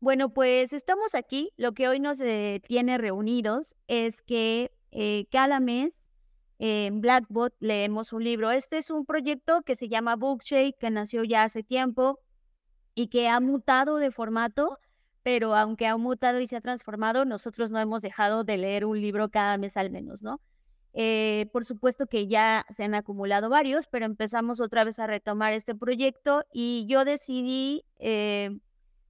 Bueno, pues estamos aquí. Lo que hoy nos eh, tiene reunidos es que eh, cada mes en Blackbot leemos un libro. Este es un proyecto que se llama Bookshake, que nació ya hace tiempo y que ha mutado de formato, pero aunque ha mutado y se ha transformado, nosotros no hemos dejado de leer un libro cada mes al menos, ¿no? Eh, por supuesto que ya se han acumulado varios, pero empezamos otra vez a retomar este proyecto y yo decidí,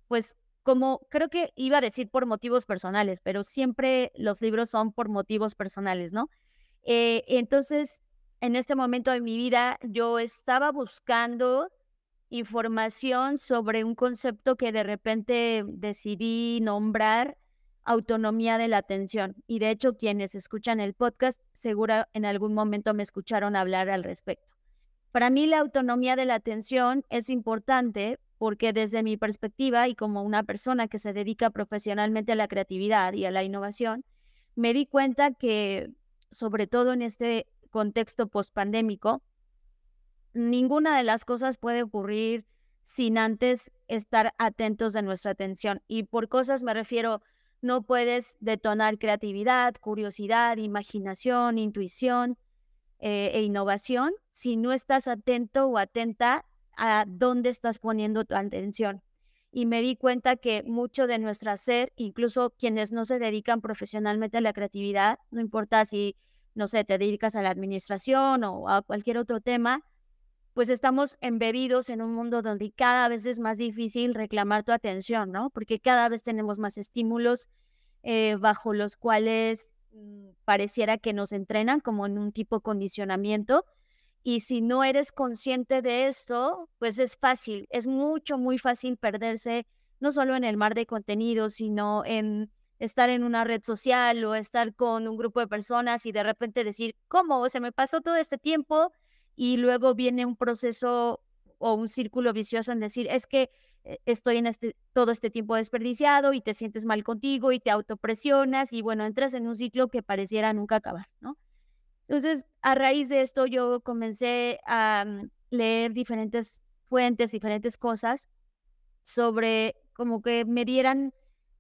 pues como creo que iba a decir por motivos personales, pero siempre los libros son por motivos personales, ¿no? Eh, entonces, en este momento de mi vida, yo estaba buscando información sobre un concepto que de repente decidí nombrar autonomía de la atención. Y de hecho, quienes escuchan el podcast, seguro en algún momento me escucharon hablar al respecto. Para mí la autonomía de la atención es importante porque desde mi perspectiva y como una persona que se dedica profesionalmente a la creatividad y a la innovación, me di cuenta que, sobre todo en este contexto pospandémico, ninguna de las cosas puede ocurrir sin antes estar atentos de nuestra atención. Y por cosas me refiero, no puedes detonar creatividad, curiosidad, imaginación, intuición eh, e innovación si no estás atento o atenta a dónde estás poniendo tu atención. Y me di cuenta que mucho de nuestra ser, incluso quienes no se dedican profesionalmente a la creatividad, no importa si, no sé, te dedicas a la administración o a cualquier otro tema, pues estamos embebidos en un mundo donde cada vez es más difícil reclamar tu atención, ¿no? Porque cada vez tenemos más estímulos eh, bajo los cuales mm, pareciera que nos entrenan como en un tipo de condicionamiento. Y si no eres consciente de esto, pues es fácil, es mucho, muy fácil perderse, no solo en el mar de contenidos, sino en estar en una red social o estar con un grupo de personas y de repente decir, ¿cómo? Se me pasó todo este tiempo y luego viene un proceso o un círculo vicioso en decir, es que eh, estoy en este, todo este tiempo desperdiciado y te sientes mal contigo y te autopresionas y bueno, entras en un ciclo que pareciera nunca acabar, ¿no? Entonces, a raíz de esto yo comencé a mm, leer diferentes fuentes, diferentes cosas sobre como que me dieran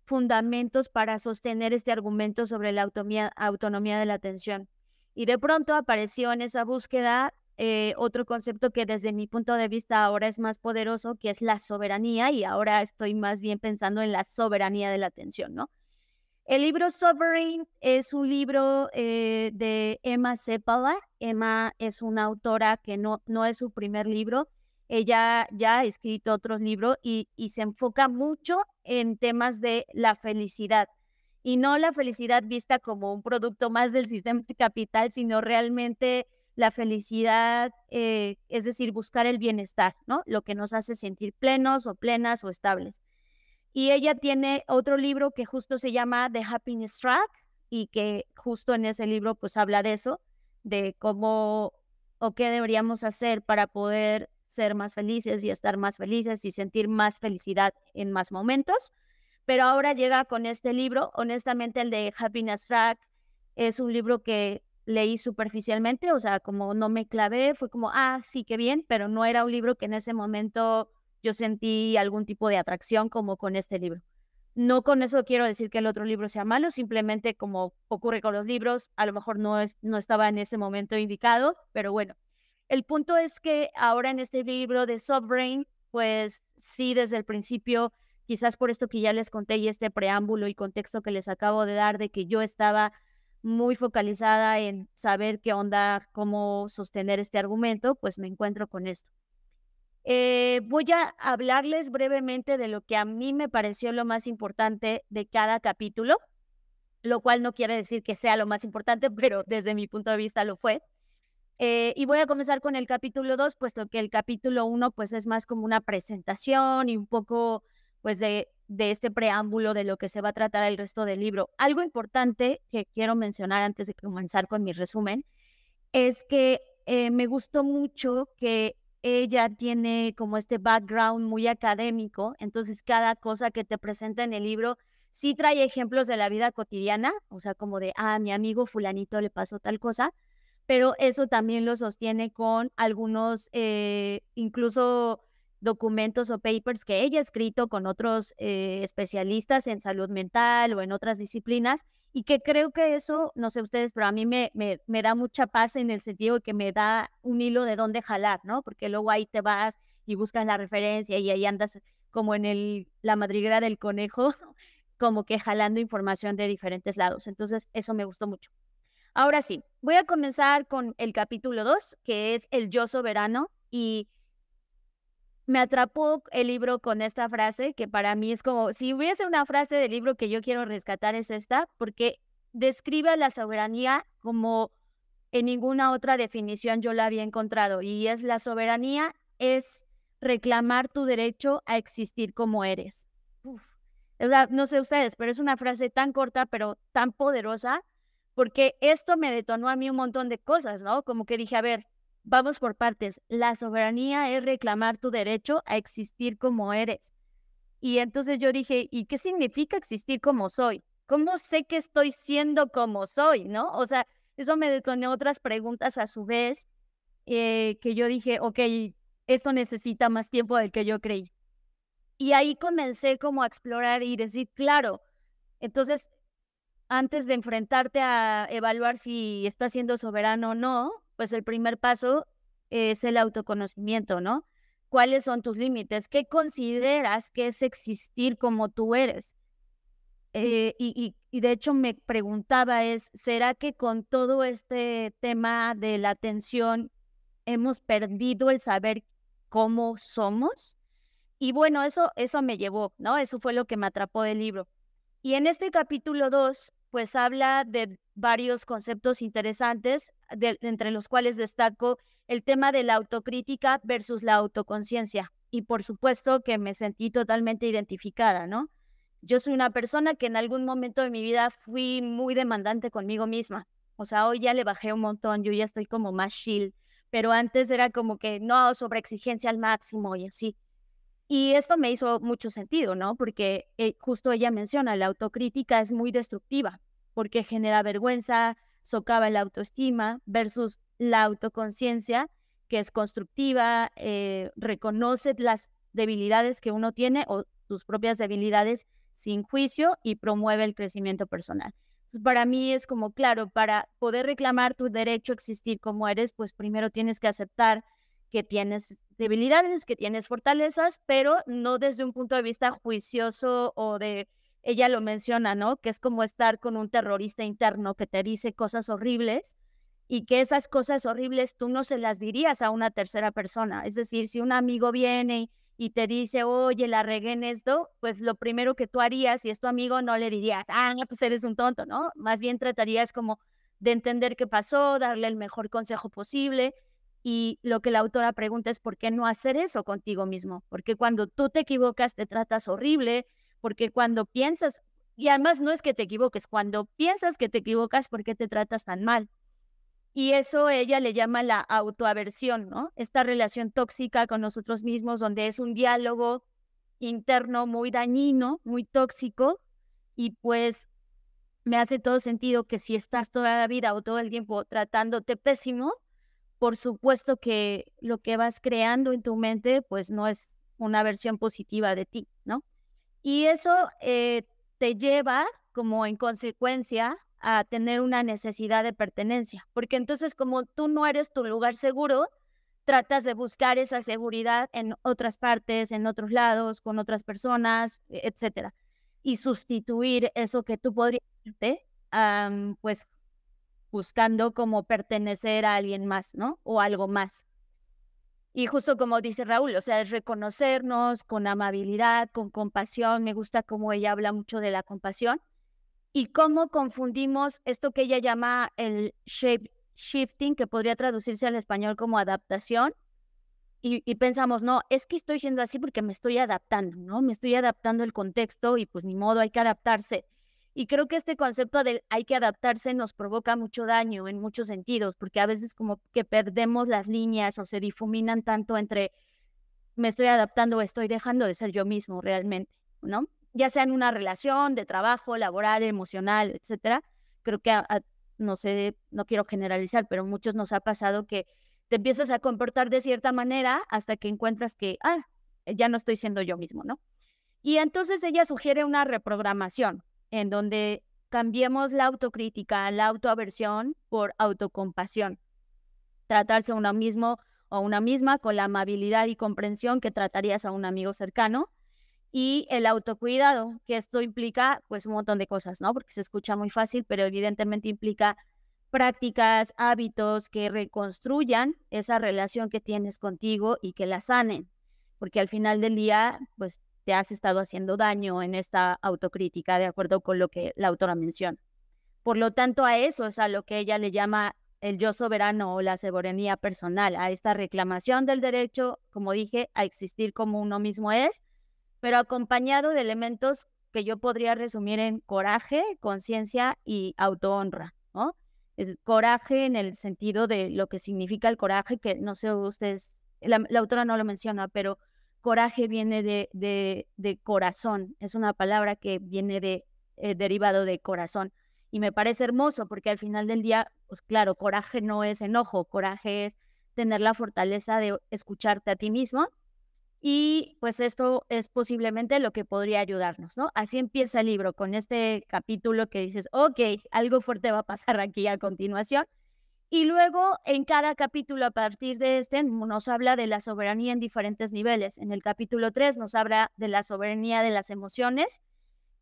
fundamentos para sostener este argumento sobre la autonomía, autonomía de la atención. Y de pronto apareció en esa búsqueda eh, otro concepto que desde mi punto de vista ahora es más poderoso, que es la soberanía, y ahora estoy más bien pensando en la soberanía de la atención, ¿no? El libro Sovereign es un libro eh, de Emma Sepala. Emma es una autora que no, no es su primer libro. Ella ya ha escrito otros libros y, y se enfoca mucho en temas de la felicidad. Y no la felicidad vista como un producto más del sistema capital, sino realmente la felicidad, eh, es decir, buscar el bienestar, ¿no? Lo que nos hace sentir plenos o plenas o estables. Y ella tiene otro libro que justo se llama The Happiness Track y que justo en ese libro pues habla de eso, de cómo o qué deberíamos hacer para poder ser más felices y estar más felices y sentir más felicidad en más momentos. Pero ahora llega con este libro, honestamente el de Happiness Track es un libro que leí superficialmente, o sea, como no me clavé, fue como, ah, sí, qué bien, pero no era un libro que en ese momento yo sentí algún tipo de atracción como con este libro. No con eso quiero decir que el otro libro sea malo, simplemente como ocurre con los libros, a lo mejor no, es, no estaba en ese momento indicado, pero bueno. El punto es que ahora en este libro de Sovereign, pues sí, desde el principio, quizás por esto que ya les conté y este preámbulo y contexto que les acabo de dar de que yo estaba muy focalizada en saber qué onda, cómo sostener este argumento, pues me encuentro con esto. Eh, voy a hablarles brevemente de lo que a mí me pareció lo más importante de cada capítulo, lo cual no quiere decir que sea lo más importante, pero desde mi punto de vista lo fue. Eh, y voy a comenzar con el capítulo 2, puesto que el capítulo 1 pues es más como una presentación y un poco pues de de este preámbulo de lo que se va a tratar el resto del libro. Algo importante que quiero mencionar antes de comenzar con mi resumen es que eh, me gustó mucho que ella tiene como este background muy académico, entonces cada cosa que te presenta en el libro sí trae ejemplos de la vida cotidiana, o sea, como de, ah, mi amigo fulanito le pasó tal cosa, pero eso también lo sostiene con algunos, eh, incluso documentos o papers que ella ha escrito con otros eh, especialistas en salud mental o en otras disciplinas y que creo que eso, no sé ustedes, pero a mí me, me, me da mucha paz en el sentido de que me da un hilo de dónde jalar, ¿no? Porque luego ahí te vas y buscas la referencia y ahí andas como en el, la madriguera del conejo, como que jalando información de diferentes lados. Entonces, eso me gustó mucho. Ahora sí, voy a comenzar con el capítulo 2, que es el yo soberano y me atrapó el libro con esta frase que para mí es como, si hubiese una frase del libro que yo quiero rescatar es esta, porque describe la soberanía como en ninguna otra definición yo la había encontrado y es la soberanía es reclamar tu derecho a existir como eres. no sé ustedes, pero es una frase tan corta pero tan poderosa porque esto me detonó a mí un montón de cosas, ¿no? Como que dije, a ver, vamos por partes. La soberanía es reclamar tu derecho a existir como eres. Y entonces yo dije, ¿y qué significa existir como soy? ¿Cómo sé que estoy siendo como soy? ¿No? O sea, eso me detonó otras preguntas a su vez, eh, que yo dije, ok, esto necesita más tiempo del que yo creí. Y ahí comencé como a explorar y decir, claro, entonces, antes de enfrentarte a evaluar si estás siendo soberano o no, pues el primer paso es el autoconocimiento, ¿no? ¿Cuáles son tus límites? ¿Qué consideras que es existir como tú eres? Eh, y, de hecho me preguntaba es, ¿será que con todo este tema de la atención hemos perdido el saber cómo somos? Y bueno, eso, eso me llevó, ¿no? Eso fue lo que me atrapó del libro. Y en este capítulo 2, pues habla de varios conceptos interesantes, entre los cuales destaco el tema de la autocrítica versus la autoconciencia. Y por supuesto que me sentí totalmente identificada, ¿no? Yo soy una persona que en algún momento de mi vida fui muy demandante conmigo misma. O sea, hoy ya le bajé un montón, yo ya estoy como más chill, pero antes era como que no, sobre exigencia al máximo y así. Y esto me hizo mucho sentido, ¿no? Porque eh, justo ella menciona, la autocrítica es muy destructiva, porque genera vergüenza, socava la autoestima, versus la autoconciencia, que es constructiva, eh, reconoce las debilidades que uno tiene o tus propias debilidades sin juicio y promueve el crecimiento personal. para mí es como, claro, para poder reclamar tu derecho a existir como eres, pues primero tienes que aceptar que tienes debilidades, que tienes fortalezas, pero no desde un punto de vista juicioso o de, ella lo menciona, ¿no? Que es como estar con un terrorista interno que te dice cosas horribles y que esas cosas horribles tú no se las dirías a una tercera persona. Es decir, si un amigo viene y te dice, oye, la regué en esto, pues lo primero que tú harías, si es tu amigo, no le dirías, ah, pues eres un tonto, ¿no? Más bien tratarías como de entender qué pasó, darle el mejor consejo posible y lo que la autora pregunta es por qué no hacer eso contigo mismo, porque cuando tú te equivocas te tratas horrible, porque cuando piensas, y además no es que te equivoques, cuando piensas que te equivocas, ¿por qué te tratas tan mal? Y eso ella le llama la autoaversión, ¿no? Esta relación tóxica con nosotros mismos, donde es un diálogo interno muy dañino, muy tóxico, y pues me hace todo sentido que si estás toda la vida o todo el tiempo tratándote pésimo, por supuesto que lo que vas creando en tu mente, pues no es una versión positiva de ti, ¿no? Y eso eh, te lleva como en consecuencia a tener una necesidad de pertenencia, porque entonces como tú no eres tu lugar seguro, tratas de buscar esa seguridad en otras partes, en otros lados, con otras personas, e, etcétera, y sustituir eso que tú podrías, pues buscando como pertenecer a alguien más, ¿no? O algo más. Y justo como dice Raúl, o sea, es reconocernos con amabilidad, con compasión. Me gusta cómo ella habla mucho de la compasión y cómo confundimos esto que ella llama el shape shifting, que podría traducirse al español como adaptación. Y, y, pensamos, no, es que estoy siendo así porque me estoy adaptando, ¿no? Me estoy adaptando el contexto y pues ni modo, hay que adaptarse. Y creo que este concepto de hay que adaptarse nos provoca mucho daño en muchos sentidos, porque a veces como que perdemos las líneas o se difuminan tanto entre me estoy adaptando o estoy dejando de ser yo mismo realmente, ¿no? Ya sea en una relación de trabajo, laboral, emocional, etcétera. Creo que, no sé, no quiero generalizar, pero muchos nos ha pasado que te empiezas a comportar de cierta manera hasta que encuentras que, ah, ya no estoy siendo yo mismo, ¿no? Y entonces ella sugiere una reprogramación en donde cambiemos la autocrítica, la autoaversión por autocompasión. Tratarse a uno mismo o una misma con la amabilidad y comprensión que tratarías a un amigo cercano. Y el autocuidado, que esto implica pues un montón de cosas, ¿no? Porque se escucha muy fácil, pero evidentemente implica prácticas, hábitos que reconstruyan esa relación que tienes contigo y que la sanen, porque al final del día, pues te has estado haciendo daño en esta autocrítica, de acuerdo con lo que la autora menciona. Por lo tanto, a eso es a lo que ella le llama el yo soberano o la soberanía personal, a esta reclamación del derecho, como dije, a existir como uno mismo es, pero acompañado de elementos que yo podría resumir en coraje, conciencia y autohonra, ¿no? Es coraje en el sentido de lo que significa el coraje, que no sé ustedes, la, autora no lo menciona, pero coraje viene de, de, corazón, es una palabra que viene de eh, derivado de corazón. Y me parece hermoso porque al final del día, pues claro, coraje no es enojo, coraje es tener la fortaleza de escucharte a ti mismo. Y pues esto es posiblemente lo que podría ayudarnos, ¿no? Así empieza el libro con este capítulo que dices, ok, algo fuerte va a pasar aquí a continuación. Y luego en cada capítulo a partir de este nos habla de la soberanía en diferentes niveles. En el capítulo 3 nos habla de la soberanía de las emociones,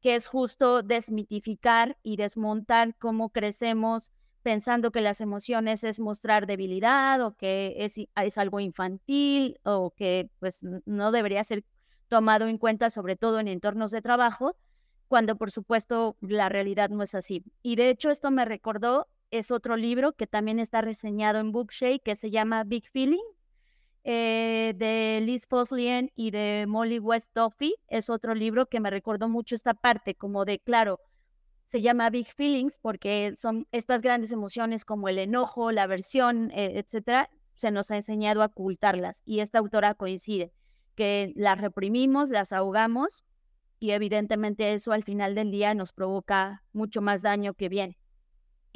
que es justo desmitificar y desmontar cómo crecemos pensando que las emociones es mostrar debilidad o que es, es algo infantil o que pues no debería ser tomado en cuenta, sobre todo en entornos de trabajo, cuando por supuesto la realidad no es así. Y de hecho esto me recordó, es otro libro que también está reseñado en Bookshake que se llama Big Feelings eh, de Liz Foslien y de Molly West Duffy. Es otro libro que me recordó mucho esta parte, como de, claro, se llama Big Feelings porque son estas grandes emociones como el enojo, la aversión, eh, etcétera, se nos ha enseñado a ocultarlas. Y esta autora coincide que las reprimimos, las ahogamos y evidentemente eso al final del día nos provoca mucho más daño que bien.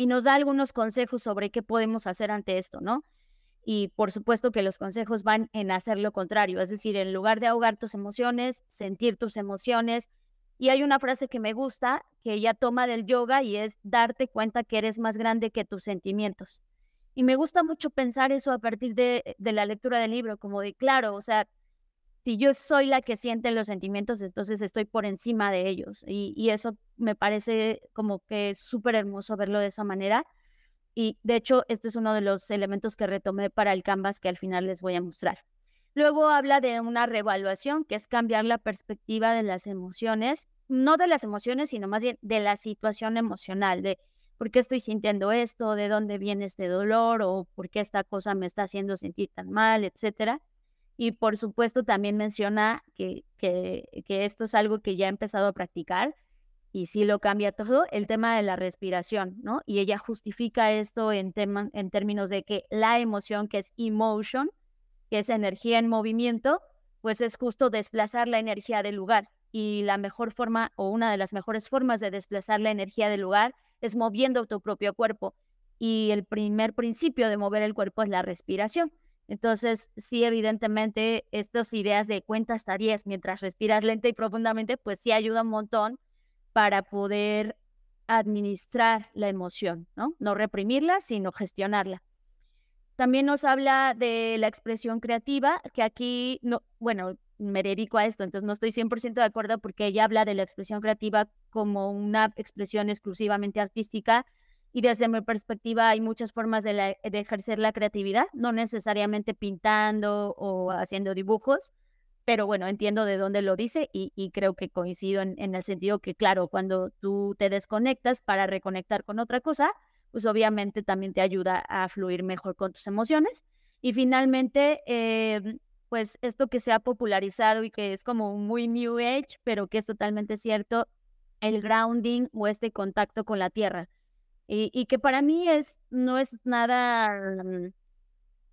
Y nos da algunos consejos sobre qué podemos hacer ante esto, ¿no? Y por supuesto que los consejos van en hacer lo contrario, es decir, en lugar de ahogar tus emociones, sentir tus emociones. Y hay una frase que me gusta, que ella toma del yoga y es darte cuenta que eres más grande que tus sentimientos. Y me gusta mucho pensar eso a partir de, la lectura del libro, como de, claro, o sea, si yo soy la que siente los sentimientos, entonces estoy por encima de ellos. Y, eso me parece como que súper hermoso verlo de esa manera. Y de hecho, este es uno de los elementos que retomé para el Canvas que al final les voy a mostrar. Luego habla de una reevaluación, que es cambiar la perspectiva de las emociones, no de las emociones, sino más bien de la situación emocional, de por qué estoy sintiendo esto, de dónde viene este dolor o por qué esta cosa me está haciendo sentir tan mal, etcétera. Y por supuesto también menciona que, que, esto es algo que ya he empezado a practicar, y sí lo cambia todo, el tema de la respiración, ¿no? Y ella justifica esto en, tema, en términos de que la emoción, que es emotion, que es energía en movimiento, pues es justo desplazar la energía del lugar. Y la mejor forma o una de las mejores formas de desplazar la energía del lugar es moviendo tu propio cuerpo. Y el primer principio de mover el cuerpo es la respiración. Entonces, sí, evidentemente, estas ideas de cuenta hasta 10 mientras respiras lenta y profundamente, pues sí ayuda un montón para poder administrar la emoción, ¿no? No reprimirla, sino gestionarla. También nos habla de la expresión creativa, que aquí, no, bueno, me dedico a esto, entonces no estoy 100% de acuerdo porque ella habla de la expresión creativa como una expresión exclusivamente artística y desde mi perspectiva hay muchas formas de, ejercer la creatividad, no necesariamente pintando o haciendo dibujos, pero bueno, entiendo de dónde lo dice y, creo que coincido en, el sentido que, claro, cuando tú te desconectas para reconectar con otra cosa, pues obviamente también te ayuda a fluir mejor con tus emociones. Y finalmente, em, pues esto que se ha popularizado y que es como muy New Age, pero que es totalmente cierto, el grounding o este contacto con la tierra. Y, y que para mí es, no es nada mm,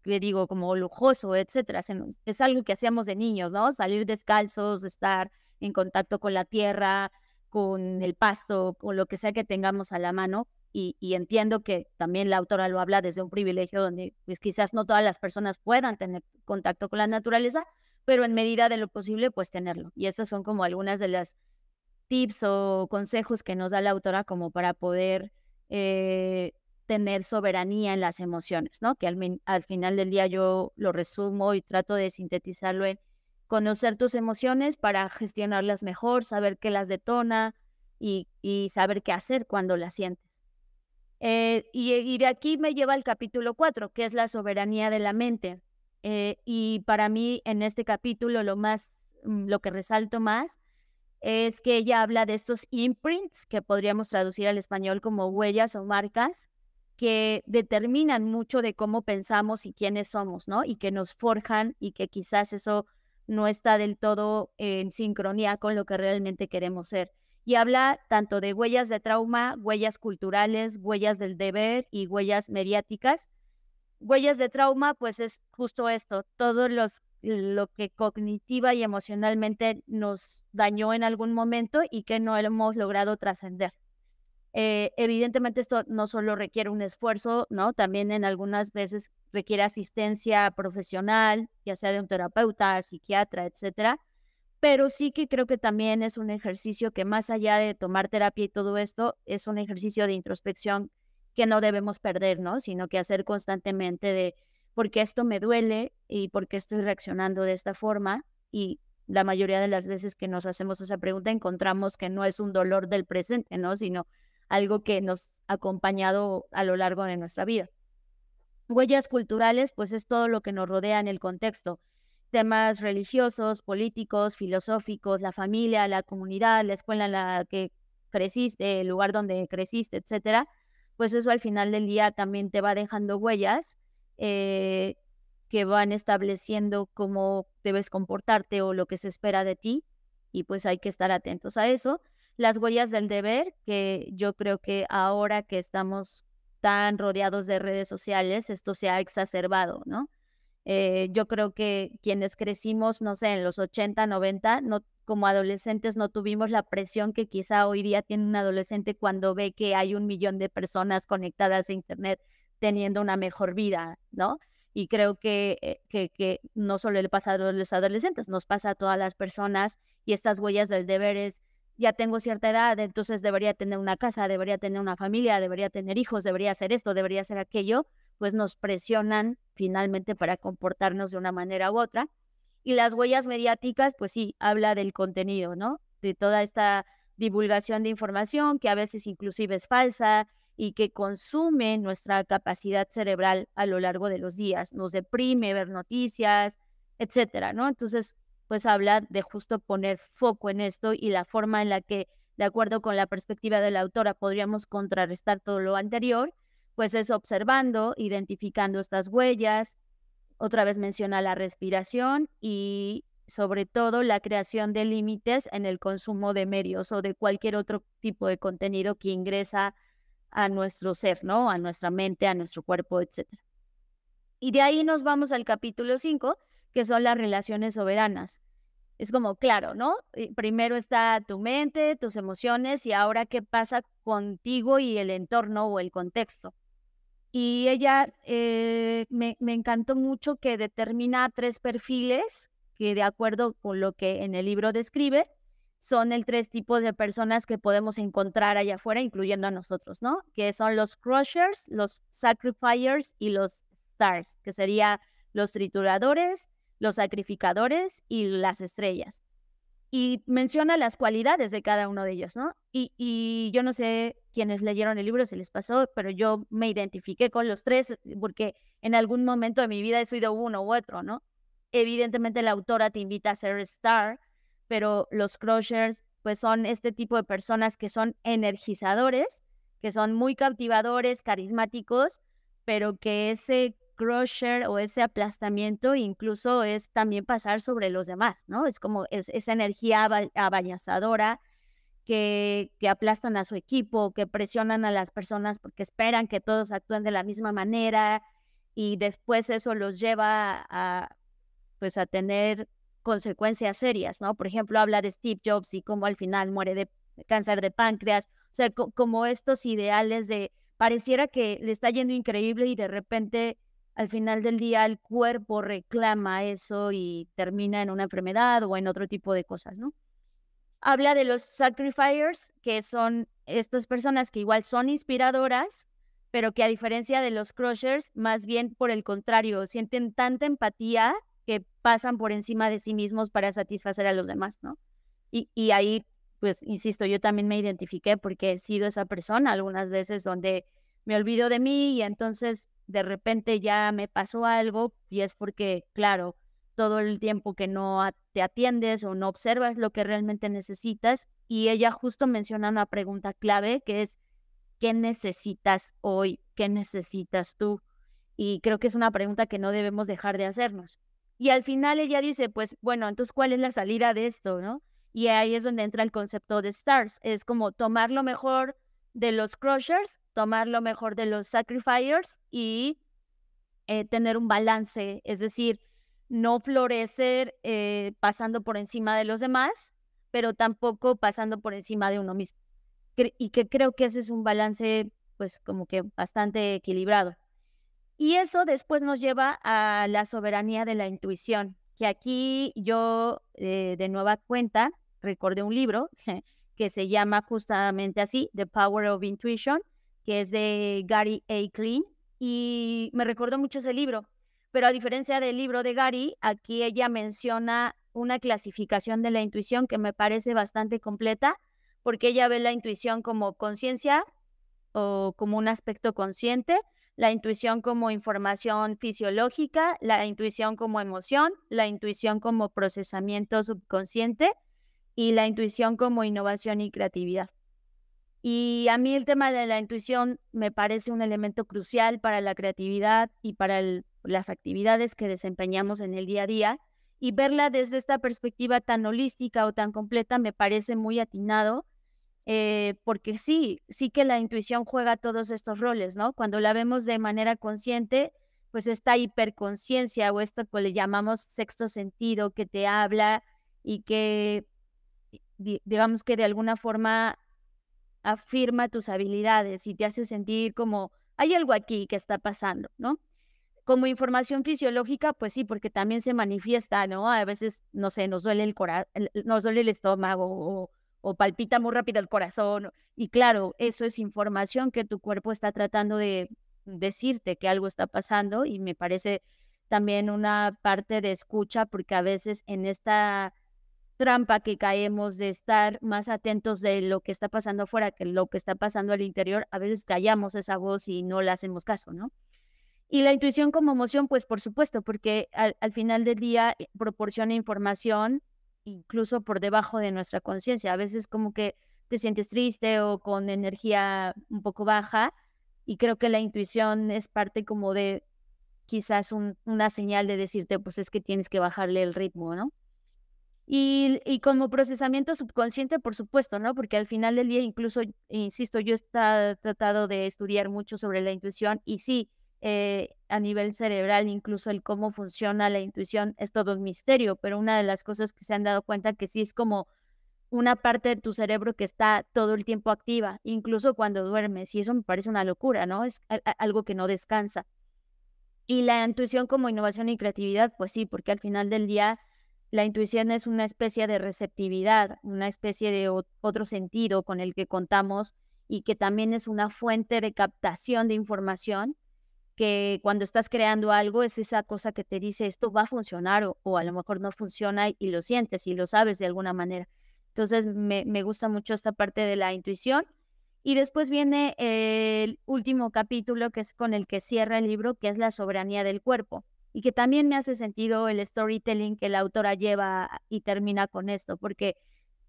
que digo, como lujoso, etcétera. Es algo que hacíamos de niños, ¿no? Salir descalzos, estar en contacto con la tierra, con el pasto, con lo que sea que tengamos a la mano. Y, entiendo que también la autora lo habla desde un privilegio donde pues quizás no todas las personas puedan tener contacto con la naturaleza, pero en medida de lo posible, pues tenerlo. Y esas son como algunas de las tips o consejos que nos da la autora como para poder eh, tener soberanía en las emociones, ¿no? Que al, al, final del día yo lo resumo y trato de sintetizarlo conocer tus emociones para gestionarlas mejor, saber qué las detona y, y saber qué hacer cuando las sientes. Eh, y, de aquí me lleva al capítulo 4, que es la soberanía de la mente. Eh, y para mí en este capítulo lo más, mm, lo que resalto más es que ella habla de estos imprints, que podríamos traducir al español como huellas o marcas, que determinan mucho de cómo pensamos y quiénes somos, ¿no? Y que nos forjan y que quizás eso no está del todo en sincronía con lo que realmente queremos ser y habla tanto de huellas de trauma, huellas culturales, huellas del deber y huellas mediáticas. Huellas de trauma, pues es justo esto, todo los, lo que cognitiva y emocionalmente nos dañó en algún momento y que no hemos logrado trascender. Eh, evidentemente esto no solo requiere un esfuerzo, ¿no? También en algunas veces requiere asistencia profesional, ya sea de un terapeuta, psiquiatra, etcétera, pero sí que creo que también es un ejercicio que más allá de tomar terapia y todo esto, es un ejercicio de introspección que no debemos perder, ¿no? Sino que hacer constantemente de por qué esto me duele y por qué estoy reaccionando de esta forma. Y la mayoría de las veces que nos hacemos esa pregunta encontramos que no es un dolor del presente, ¿no? Sino algo que nos ha acompañado a lo largo de nuestra vida. Huellas culturales, pues es todo lo que nos rodea en el contexto temas religiosos, políticos, filosóficos, la familia, la comunidad, la escuela en la que creciste, el lugar donde creciste, etcétera, pues eso al final del día también te va dejando huellas eh, que van estableciendo cómo debes comportarte o lo que se espera de ti y pues hay que estar atentos a eso. Las huellas del deber, que yo creo que ahora que estamos tan rodeados de redes sociales, esto se ha exacerbado, ¿no? Eh, yo creo que quienes crecimos, no sé, en los 80, 90, no, como adolescentes no tuvimos la presión que quizá hoy día tiene un adolescente cuando ve que hay un millón de personas conectadas a Internet teniendo una mejor vida, ¿no? Y creo que, eh, que, que no solo le pasa a los adolescentes, nos pasa a todas las personas y estas huellas del deber es, ya tengo cierta edad, entonces debería tener una casa, debería tener una familia, debería tener hijos, debería hacer esto, debería hacer aquello, pues nos presionan finalmente para comportarnos de una manera u otra. Y las huellas mediáticas, pues sí, habla del contenido, ¿no? De toda esta divulgación de información que a veces inclusive es falsa y que consume nuestra capacidad cerebral a lo largo de los días, nos deprime ver noticias, etcétera, ¿no? Entonces, pues habla de justo poner foco en esto y la forma en la que, de acuerdo con la perspectiva de la autora, podríamos contrarrestar todo lo anterior pues es observando, identificando estas huellas. Otra vez menciona la respiración y sobre todo la creación de límites en el consumo de medios o de cualquier otro tipo de contenido que ingresa a nuestro ser, ¿no? A nuestra mente, a nuestro cuerpo, etc. Y de ahí nos vamos al capítulo 5, que son las relaciones soberanas. Es como, claro, ¿no? Eh, primero está tu mente, tus emociones y ahora qué pasa contigo y el entorno o el contexto. Y ella eh, me, me, encantó mucho que determina tres perfiles que de acuerdo con lo que en el libro describe, son el tres tipos de personas que podemos encontrar allá afuera, incluyendo a nosotros, ¿no? Que son los crushers, los sacrifiers y los stars, que serían los trituradores, los sacrificadores y las estrellas. Y menciona las cualidades de cada uno de ellos, ¿no? Y, y yo no sé quienes leyeron el libro se les pasó, pero yo me identifiqué con los tres porque en algún momento de mi vida he sido uno u otro, ¿no? Evidentemente la autora te invita a ser star, pero los crushers pues son este tipo de personas que son energizadores, que son muy cautivadores, carismáticos, pero que ese crusher o ese aplastamiento incluso es también pasar sobre los demás, ¿no? Es como es, esa energía abayazadora que, aplastan a su equipo, que presionan a las personas porque esperan que todos actúen de la misma manera y después eso los lleva a, pues, a tener consecuencias serias, ¿no? Por ejemplo, habla de Steve Jobs y cómo al final muere de cáncer de páncreas, o sea, como estos ideales de pareciera que le está yendo increíble y de repente al final del día el cuerpo reclama eso y termina en una enfermedad o en otro tipo de cosas, ¿no? Habla de los sacrifiers, que son estas personas que igual son inspiradoras, pero que a diferencia de los crushers, más bien por el contrario, sienten tanta empatía que pasan por encima de sí mismos para satisfacer a los demás, ¿no? Y, y ahí, pues, insisto, yo también me identifiqué porque he sido esa persona algunas veces donde me olvido de mí y entonces de repente ya me pasó algo y es porque, claro, todo el tiempo que no te atiendes o no observas lo que realmente necesitas. Y ella justo menciona una pregunta clave que es, ¿qué necesitas hoy? ¿Qué necesitas tú? Y creo que es una pregunta que no debemos dejar de hacernos. Y al final ella dice, pues bueno, entonces, ¿cuál es la salida de esto? ¿no? Y ahí es donde entra el concepto de stars. Es como tomar lo mejor de los crushers, tomar lo mejor de los sacrifiers y eh, tener un balance, es decir, no florecer eh, pasando por encima de los demás, pero tampoco pasando por encima de uno mismo. Y que creo que ese es un balance, pues como que bastante equilibrado. Y eso después nos lleva a la soberanía de la intuición, que aquí yo eh, de nueva cuenta recordé un libro que se llama justamente así, The Power of Intuition, que es de Gary A. Klein, y me recordó mucho ese libro. Pero a diferencia del libro de Gary, aquí ella menciona una clasificación de la intuición que me parece bastante completa, porque ella ve la intuición como conciencia o como un aspecto consciente, la intuición como información fisiológica, la intuición como emoción, la intuición como procesamiento subconsciente y la intuición como innovación y creatividad. Y a mí el tema de la intuición me parece un elemento crucial para la creatividad y para las actividades que desempeñamos en el día a día. Y verla desde esta perspectiva tan holística o tan completa me parece muy atinado, eh, porque sí, sí que la intuición juega todos estos roles, ¿no? Cuando la vemos de manera consciente, pues esta hiperconciencia o esto que le llamamos sexto sentido que te habla y que digamos que de alguna forma afirma tus habilidades y te hace sentir como hay algo aquí que está pasando, ¿no? Como información fisiológica, pues sí, porque también se manifiesta, ¿no? A veces, no sé, nos duele el corazón, nos duele el estómago o, o palpita muy rápido el corazón. Y claro, eso es información que tu cuerpo está tratando de decirte que algo está pasando y me parece también una parte de escucha porque a veces en esta trampa que caemos de estar más atentos de lo que está pasando afuera que lo que está pasando al interior, a veces callamos esa voz y no le hacemos caso, ¿no? Y la intuición como emoción, pues por supuesto, porque al, final del día eh, proporciona información incluso por debajo de nuestra conciencia. A veces como que te sientes triste o con energía un poco baja y creo que la intuición es parte como de quizás una señal de decirte, pues es que tienes que bajarle el ritmo, ¿no? Y, como procesamiento subconsciente, por supuesto, ¿no? Porque al final del día, incluso, insisto, yo he tratado de estudiar mucho sobre la intuición y sí, eh, a nivel cerebral, incluso el cómo funciona la intuición es todo un misterio, pero una de las cosas que se han dado cuenta que sí es como una parte de tu cerebro que está todo el tiempo activa, incluso cuando duermes, y eso me parece una locura, ¿no? Es algo que no descansa. Y la intuición como innovación y creatividad, pues sí, porque al final del día la intuición es una especie de receptividad, una especie de otro sentido con el que contamos y que también es una fuente de captación de información que cuando estás creando algo es esa cosa que te dice esto va a funcionar o, a lo mejor no funciona y, lo sientes y lo sabes de alguna manera. Entonces me, me gusta mucho esta parte de la intuición. Y después viene el último capítulo que es con el que cierra el libro, que es la soberanía del cuerpo y que también me hace sentido el storytelling que la autora lleva y termina con esto, porque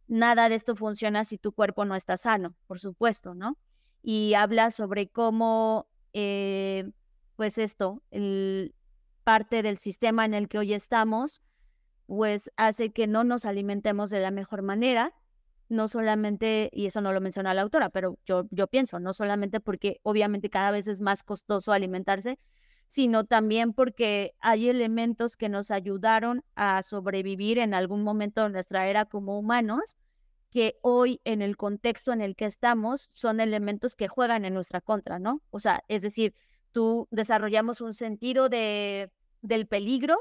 nada de esto funciona si tu cuerpo no está sano, por supuesto, ¿no? Y habla sobre cómo, eh, pues esto, parte del sistema en el que hoy estamos, pues hace que no nos alimentemos de la mejor manera, no solamente, y eso no lo menciona la autora, pero yo, yo pienso, no solamente porque obviamente cada vez es más costoso alimentarse, sino también porque hay elementos que nos ayudaron a sobrevivir en algún momento de nuestra era como humanos, que hoy en el contexto en el que estamos son elementos que juegan en nuestra contra, ¿no? O sea, es decir, tú desarrollamos un sentido de, del peligro,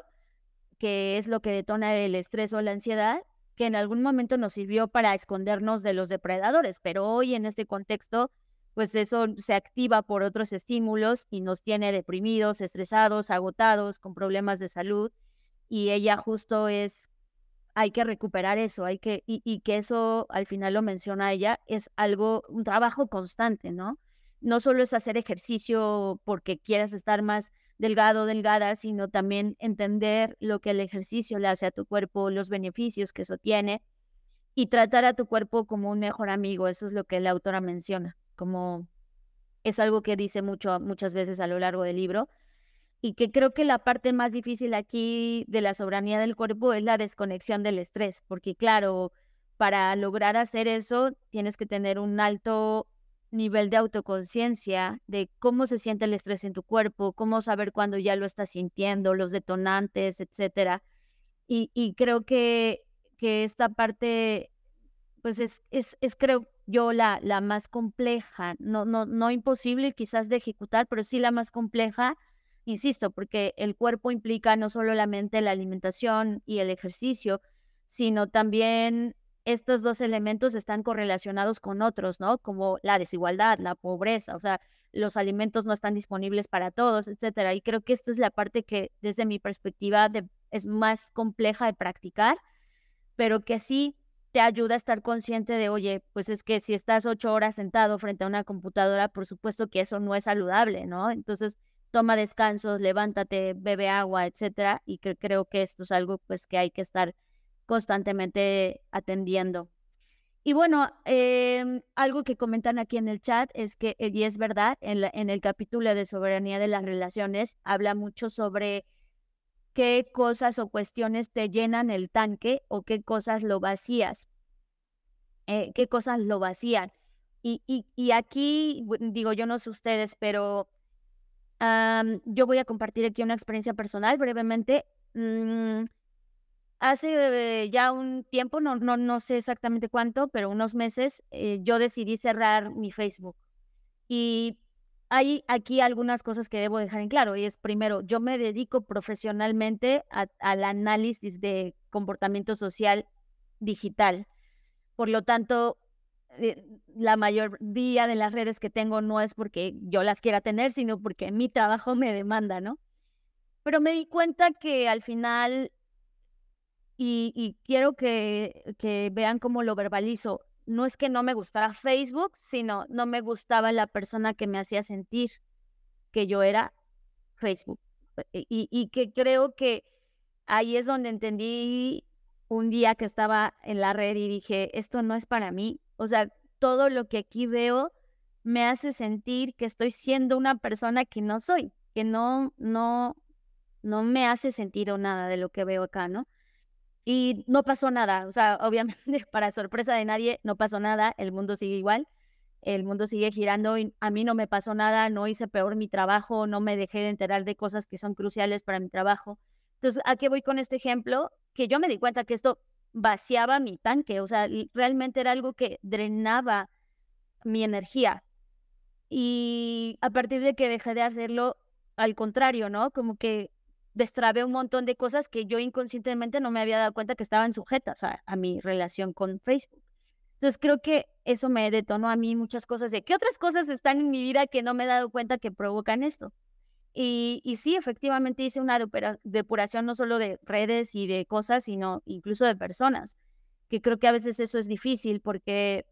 que es lo que detona el estrés o la ansiedad, que en algún momento nos sirvió para escondernos de los depredadores, pero hoy en este contexto, pues eso se activa por otros estímulos y nos tiene deprimidos, estresados, agotados, con problemas de salud. Y ella justo es, hay que recuperar eso, hay que, y, y que eso al final lo menciona ella, es algo, un trabajo constante, ¿no? No solo es hacer ejercicio porque quieras estar más delgado, delgada, sino también entender lo que el ejercicio le hace a tu cuerpo, los beneficios que eso tiene y tratar a tu cuerpo como un mejor amigo. Eso es lo que la autora menciona, como es algo que dice mucho, muchas veces a lo largo del libro y que creo que la parte más difícil aquí de la soberanía del cuerpo es la desconexión del estrés, porque claro, para lograr hacer eso tienes que tener un alto nivel de autoconciencia de cómo se siente el estrés en tu cuerpo, cómo saber cuándo ya lo estás sintiendo, los detonantes, etcétera. Y, y creo que, que esta parte, pues es, es, es creo yo la, la más compleja, no, no, no imposible quizás de ejecutar, pero sí la más compleja, insisto, porque el cuerpo implica no solo la mente, la alimentación y el ejercicio, sino también estos dos elementos están correlacionados con otros, ¿no? Como la desigualdad, la pobreza, o sea, los alimentos no están disponibles para todos, etcétera. Y creo que esta es la parte que desde mi perspectiva es más compleja de practicar, pero que sí te ayuda a estar consciente de, oye, pues es que si estás ocho horas sentado frente a una computadora, por supuesto que eso no es saludable, ¿no? Entonces, toma descansos, levántate, bebe agua, etcétera. Y creo que esto es algo pues que hay que estar constantemente atendiendo. Y bueno, em, algo que comentan aquí en el chat es que, eh, y es verdad, en, el capítulo de soberanía de las relaciones habla mucho sobre qué cosas o cuestiones te llenan el tanque o qué cosas lo vacías, eh, qué cosas lo vacían. Y, y, aquí, digo, yo no sé ustedes, pero yo voy a compartir aquí una experiencia personal brevemente. Mm, Hace ya un tiempo, no, no, no sé exactamente cuánto, pero unos meses, eh, yo decidí cerrar mi Facebook. Y hay aquí algunas cosas que debo dejar en claro. Y es, primero, yo me dedico profesionalmente al análisis de comportamiento social digital. Por lo tanto, eh, la mayoría de las redes que tengo no es porque yo las quiera tener, sino porque mi trabajo me demanda, ¿no? Pero me di cuenta que al final y, quiero que, que vean cómo lo verbalizo. No es que no me gustara Facebook, sino no me gustaba la persona que me hacía sentir que yo era Facebook. E, y, y que creo que ahí es donde entendí un día que estaba en la red y dije, esto no es para mí. O sea, todo lo que aquí veo me hace sentir que estoy siendo una persona que no soy, que no, no, no me hace sentido nada de lo que veo acá, ¿no? Y no pasó nada, o sea, obviamente para sorpresa de nadie, no pasó nada, el mundo sigue igual, el mundo sigue girando a mí no me pasó nada, no hice peor mi trabajo, no me dejé de enterar de cosas que son cruciales para mi trabajo. Entonces, ¿a qué voy con este ejemplo? Que yo me di cuenta que esto vaciaba mi tanque, o sea, realmente era algo que drenaba mi energía. Y a partir de que dejé de hacerlo, al contrario, ¿no? Como que destrabé un montón de cosas que yo inconscientemente no me había dado cuenta que estaban sujetas a, mi relación con Facebook. Entonces creo que eso me detonó a mí muchas cosas de qué otras cosas están en mi vida que no me he dado cuenta que provocan esto. Y, y sí, efectivamente hice una depuración no solo de redes y de cosas, sino incluso de personas, que creo que a veces eso es difícil porque,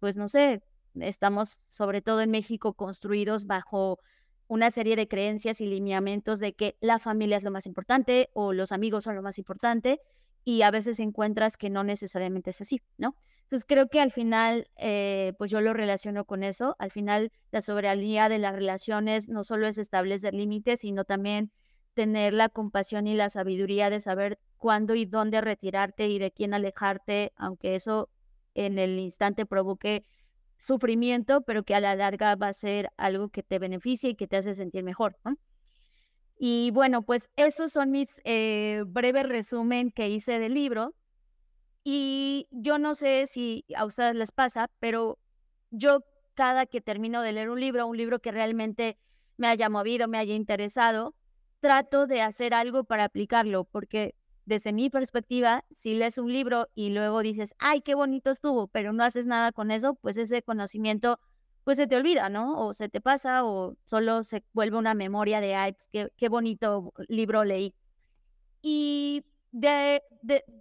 pues no sé, estamos sobre todo en México construidos bajo una serie de creencias y lineamientos de que la familia es lo más importante o los amigos son lo más importante y a veces encuentras que no necesariamente es así, ¿no? Entonces creo que al final, eh, pues yo lo relaciono con eso. Al final, la soberanía de las relaciones no solo es establecer límites, sino también tener la compasión y la sabiduría de saber cuándo y dónde retirarte y de quién alejarte, aunque eso en el instante provoque sufrimiento, pero que a la larga va a ser algo que te beneficia y que te hace sentir mejor. Y bueno, pues esos son mis eh, breves resumen que hice del libro. Y yo no sé si a ustedes les pasa, pero yo cada que termino de leer un libro, un libro que realmente me haya movido, me haya interesado, trato de hacer algo para aplicarlo, porque desde mi perspectiva, si lees un libro y luego dices, ay, qué bonito estuvo, pero no haces nada con eso, pues ese conocimiento, pues se te olvida, ¿no? O se te pasa o solo se vuelve una memoria de, ay, pues qué, bonito libro leí. Y de,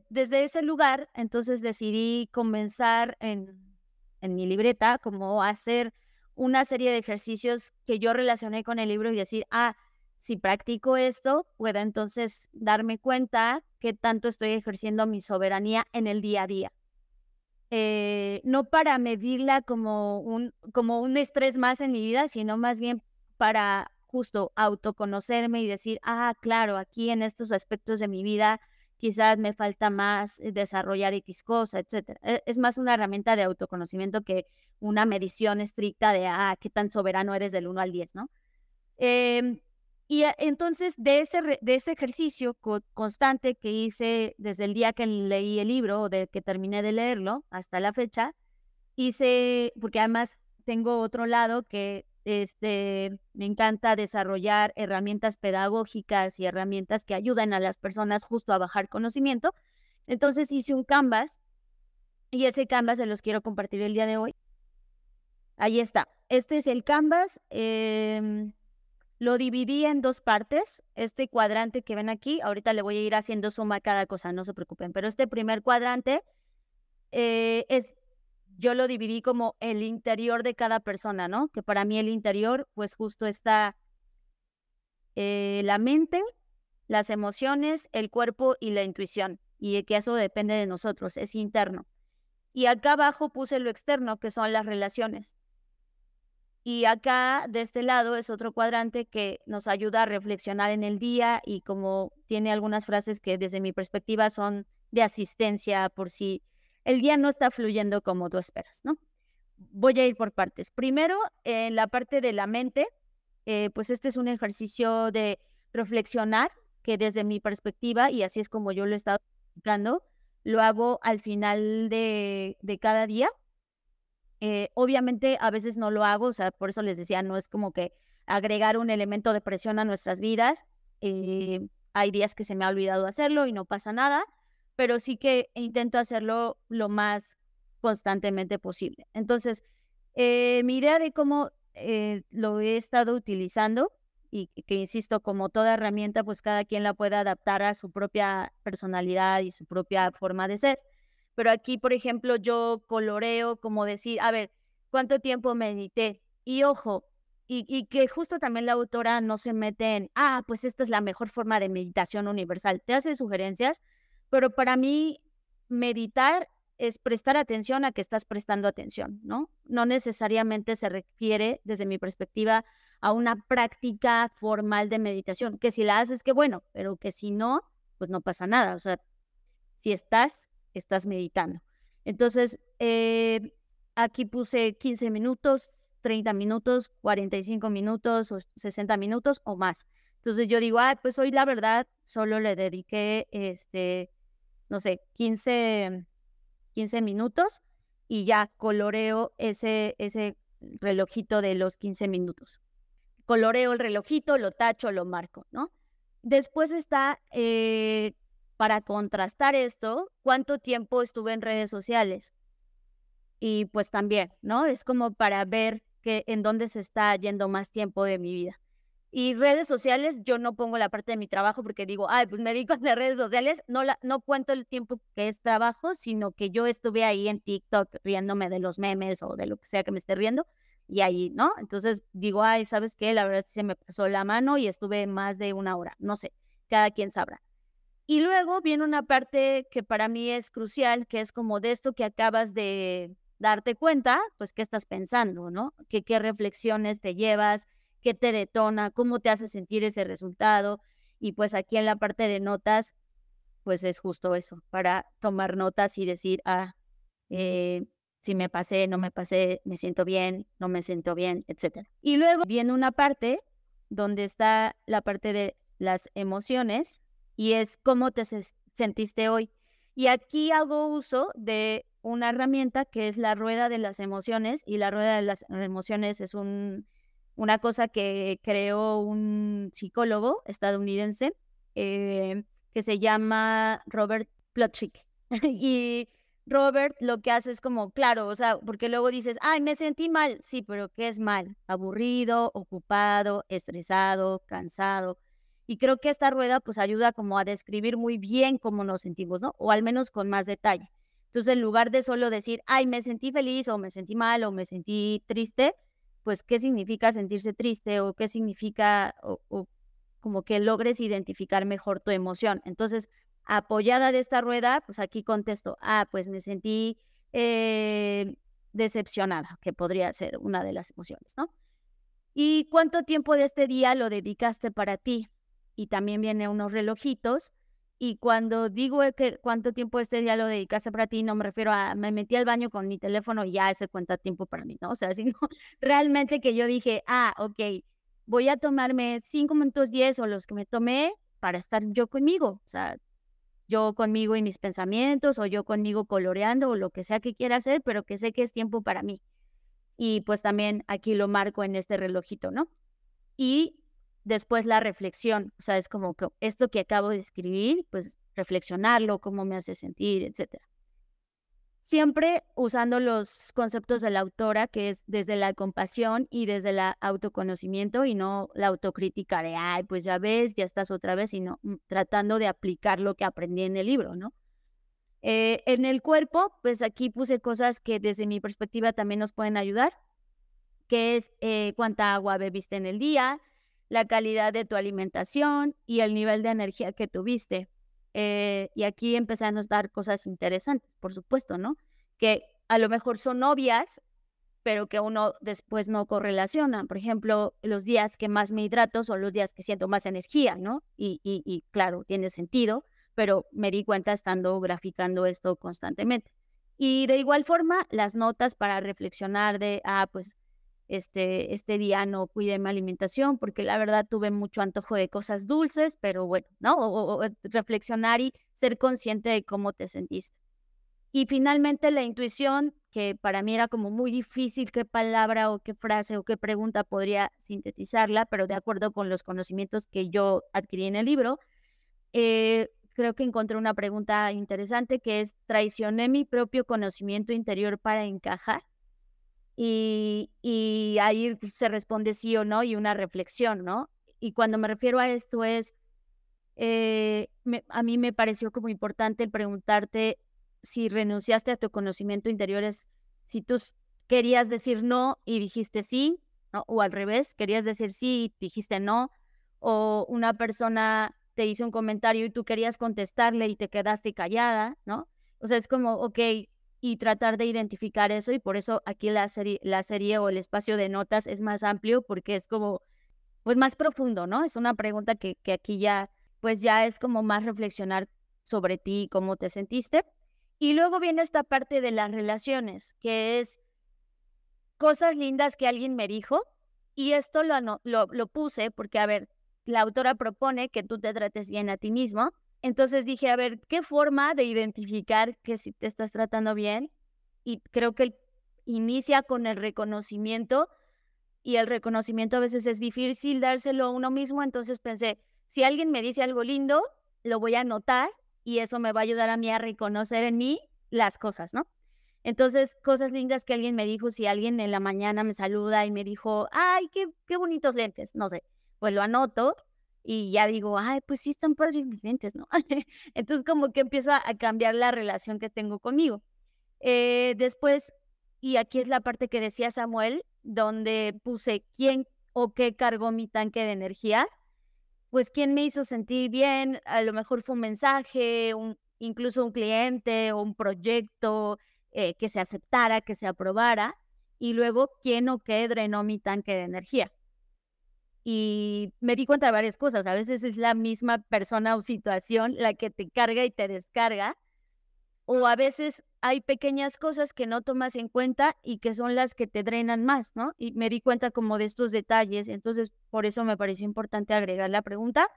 desde ese lugar, entonces decidí comenzar en, en mi libreta como hacer una serie de ejercicios que yo relacioné con el libro y decir, ah, si practico esto, puedo entonces darme cuenta que tanto estoy ejerciendo mi soberanía en el día a día. Eh, no para medirla como un, como un estrés más en mi vida, sino más bien para justo autoconocerme y decir, ah, claro, aquí en estos aspectos de mi vida quizás me falta más desarrollar X cosa, etc. E, es más una herramienta de autoconocimiento que una medición estricta de, ah, qué tan soberano eres del 1 al 10, ¿no? Eh, y entonces de ese, de ese ejercicio constante que hice desde el día que leí el libro o de que terminé de leerlo hasta la fecha, hice, porque además tengo otro lado que este, me encanta desarrollar herramientas pedagógicas y herramientas que ayudan a las personas justo a bajar conocimiento. Entonces hice un canvas y ese canvas se los quiero compartir el día de hoy. Ahí está. Este es el canvas. Eh, lo dividí en dos partes. Este cuadrante que ven aquí, ahorita le voy a ir haciendo suma a cada cosa, no se preocupen. Pero este primer cuadrante eh, es, yo lo dividí como el interior de cada persona, ¿no? Que para mí el interior, pues justo está eh, la mente, las emociones, el cuerpo y la intuición. Y que eso depende de nosotros, es interno. Y acá abajo puse lo externo, que son las relaciones. Y acá, de este lado, es otro cuadrante que nos ayuda a reflexionar en el día y como tiene algunas frases que desde mi perspectiva son de asistencia por si el día no está fluyendo como tú esperas, ¿no? Voy a ir por partes. Primero, en la parte de la mente, eh, pues este es un ejercicio de reflexionar que desde mi perspectiva, y así es como yo lo he estado explicando, lo hago al final de, de cada día eh, obviamente a veces no lo hago, o sea, por eso les decía, no es como que agregar un elemento de presión a nuestras vidas. Eh, hay días que se me ha olvidado hacerlo y no pasa nada, pero sí que intento hacerlo lo más constantemente posible. Entonces, eh, mi idea de cómo lo he estado utilizando y que, insisto, como toda herramienta, pues cada quien la puede adaptar a su propia personalidad y su propia forma de ser pero aquí, por ejemplo, yo coloreo como decir, a ver, ¿cuánto tiempo medité? Y ojo, y, que justo también la autora no se mete en, ah, pues esta es la mejor forma de meditación universal. Te hace sugerencias, pero para mí meditar es prestar atención a que estás prestando atención, ¿no? No necesariamente se refiere, desde mi perspectiva, a una práctica formal de meditación, que si la haces, que bueno, pero que si no, pues no pasa nada. O sea, si estás estás meditando. Entonces, eh, aquí puse 15 minutos, 30 minutos, 45 minutos o 60 minutos o más. Entonces yo digo, ah, pues hoy la verdad solo le dediqué, este, no sé, 15, 15 minutos y ya coloreo ese, ese relojito de los 15 minutos. Coloreo el relojito, lo tacho, lo marco, ¿no? Después está eh, para contrastar esto, cuánto tiempo estuve en redes sociales. Y pues también, ¿no? Es como para ver que en dónde se está yendo más tiempo de mi vida. Y redes sociales, yo no pongo la parte de mi trabajo porque digo, ay, pues me dedico a las redes sociales, no, la, no cuento el tiempo que es trabajo, sino que yo estuve ahí en TikTok riéndome de los memes o de lo que sea que me esté riendo, y ahí, ¿no? Entonces digo, ay, ¿sabes qué? La verdad se me pasó la mano y estuve más de una hora, no sé, cada quien sabrá. Y luego viene una parte que para mí es crucial, que es como de esto que acabas de darte cuenta, pues qué estás pensando, ¿no? ¿Qué, qué reflexiones te llevas, qué te detona, cómo te hace sentir ese resultado. Y pues aquí en la parte de notas, pues es justo eso, para tomar notas y decir, ah, eh, si me pasé, no me pasé, me siento bien, no me siento bien, etc. Y luego viene una parte donde está la parte de las emociones, y es cómo te sentiste hoy. Y aquí hago uso de una herramienta que es la rueda de las emociones y la rueda de las emociones es un una cosa que creó un psicólogo estadounidense eh, que se llama Robert Plotchick. y Robert lo que hace es como, claro, o sea, porque luego dices, ay, me sentí mal. Sí, pero ¿qué es mal? Aburrido, ocupado, estresado, cansado. Y creo que esta rueda pues ayuda como a describir muy bien cómo nos sentimos, ¿no? O al menos con más detalle. Entonces, en lugar de solo decir, ay, me sentí feliz o me sentí mal o me sentí triste, pues, ¿qué significa sentirse triste o qué significa o, como que logres identificar mejor tu emoción? Entonces, apoyada de esta rueda, pues aquí contesto, ah, pues me sentí eh, decepcionada, que podría ser una de las emociones, ¿no? ¿Y cuánto tiempo de este día lo dedicaste para ti? Y también vienen unos relojitos y cuando digo que cuánto tiempo este día lo dedicaste para ti, no me refiero a me metí al baño con mi teléfono y ya ese cuenta tiempo para mí, ¿no? O sea, sino realmente que yo dije, ah, ok, voy a tomarme cinco minutos, diez o los que me tomé para estar yo conmigo. O sea, yo conmigo y mis pensamientos o yo conmigo coloreando o lo que sea que quiera hacer, pero que sé que es tiempo para mí. Y pues también aquí lo marco en este relojito, ¿no? Y después la reflexión, o sea, es como que esto que acabo de escribir, pues reflexionarlo, cómo me hace sentir, etcétera. Siempre usando los conceptos de la autora, que es desde la compasión y desde el autoconocimiento y no la autocrítica de, ay, pues ya ves, ya estás otra vez, sino mm, tratando de aplicar lo que aprendí en el libro, ¿no? Eh, en el cuerpo, pues aquí puse cosas que desde mi perspectiva también nos pueden ayudar, que es eh, cuánta agua bebiste en el día, la calidad de tu alimentación y el nivel de energía que tuviste. Eh, y aquí empezamos a dar cosas interesantes, por supuesto, ¿no? Que a lo mejor son obvias, pero que uno después no correlaciona. Por ejemplo, los días que más me hidrato son los días que siento más energía, ¿no? Y, y claro, tiene sentido, pero me di cuenta estando graficando esto constantemente. Y de igual forma, las notas para reflexionar de, ah, pues este, este día no cuide mi alimentación porque la verdad tuve mucho antojo de cosas dulces, pero bueno, ¿no? O, reflexionar y ser consciente de cómo te sentiste. Y finalmente la intuición, que para mí era como muy difícil qué palabra o qué frase o qué pregunta podría sintetizarla, pero de acuerdo con los conocimientos que yo adquirí en el libro, eh, creo que encontré una pregunta interesante que es, ¿traicioné mi propio conocimiento interior para encajar? Y, y ahí se responde sí o no y una reflexión, ¿no? Y cuando me refiero a esto es, eh, a mí me pareció como importante el preguntarte si renunciaste a tu conocimiento interior, es si tú querías decir no y dijiste sí, o al revés, querías decir sí y dijiste no, o una persona te hizo un comentario y tú querías contestarle y te quedaste callada, ¿no? O sea, es como, ok, y tratar de identificar eso y por eso aquí la serie, la serie o el espacio de notas es más amplio porque es como, pues más profundo, ¿no? Es una pregunta que, que aquí ya, pues ya es como más reflexionar sobre ti y cómo te sentiste. Y luego viene esta parte de las relaciones, que es cosas lindas que alguien me dijo y esto lo, lo, lo puse porque, a ver, la autora propone que tú te trates bien a ti mismo entonces dije, a ver, ¿qué forma de identificar que si te estás tratando bien? Y creo que inicia con el reconocimiento y el reconocimiento a veces es difícil dárselo a uno mismo, entonces pensé, si alguien me dice algo lindo, lo voy a notar y eso me va a ayudar a mí a reconocer en mí las cosas, ¿no? Entonces, cosas lindas que alguien me dijo, si alguien en la mañana me saluda y me dijo, ay, qué, qué bonitos lentes, no sé, pues lo anoto y ya digo, ay, pues sí están padres mis lentes, ¿no? Entonces como que empiezo a, cambiar la relación que tengo conmigo. Eh, después, y aquí es la parte que decía Samuel, donde puse quién o qué cargó mi tanque de energía, pues quién me hizo sentir bien, a lo mejor fue un mensaje, un, incluso un cliente o un proyecto eh, que se aceptara, que se aprobara, y luego quién o qué drenó mi tanque de energía y me di cuenta de varias cosas. A veces es la misma persona o situación la que te carga y te descarga. O a veces hay pequeñas cosas que no tomas en cuenta y que son las que te drenan más, ¿no? Y me di cuenta como de estos detalles. Entonces, por eso me pareció importante agregar la pregunta.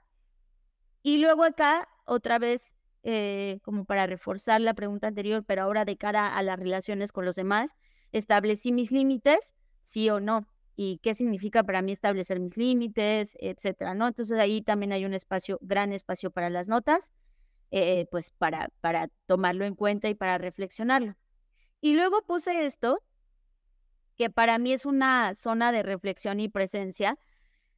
Y luego acá, otra vez, eh, como para reforzar la pregunta anterior, pero ahora de cara a las relaciones con los demás, establecí mis límites, sí o no y qué significa para mí establecer mis límites, etcétera, ¿no? Entonces ahí también hay un espacio, gran espacio para las notas, eh, pues para, para tomarlo en cuenta y para reflexionarlo. Y luego puse esto, que para mí es una zona de reflexión y presencia,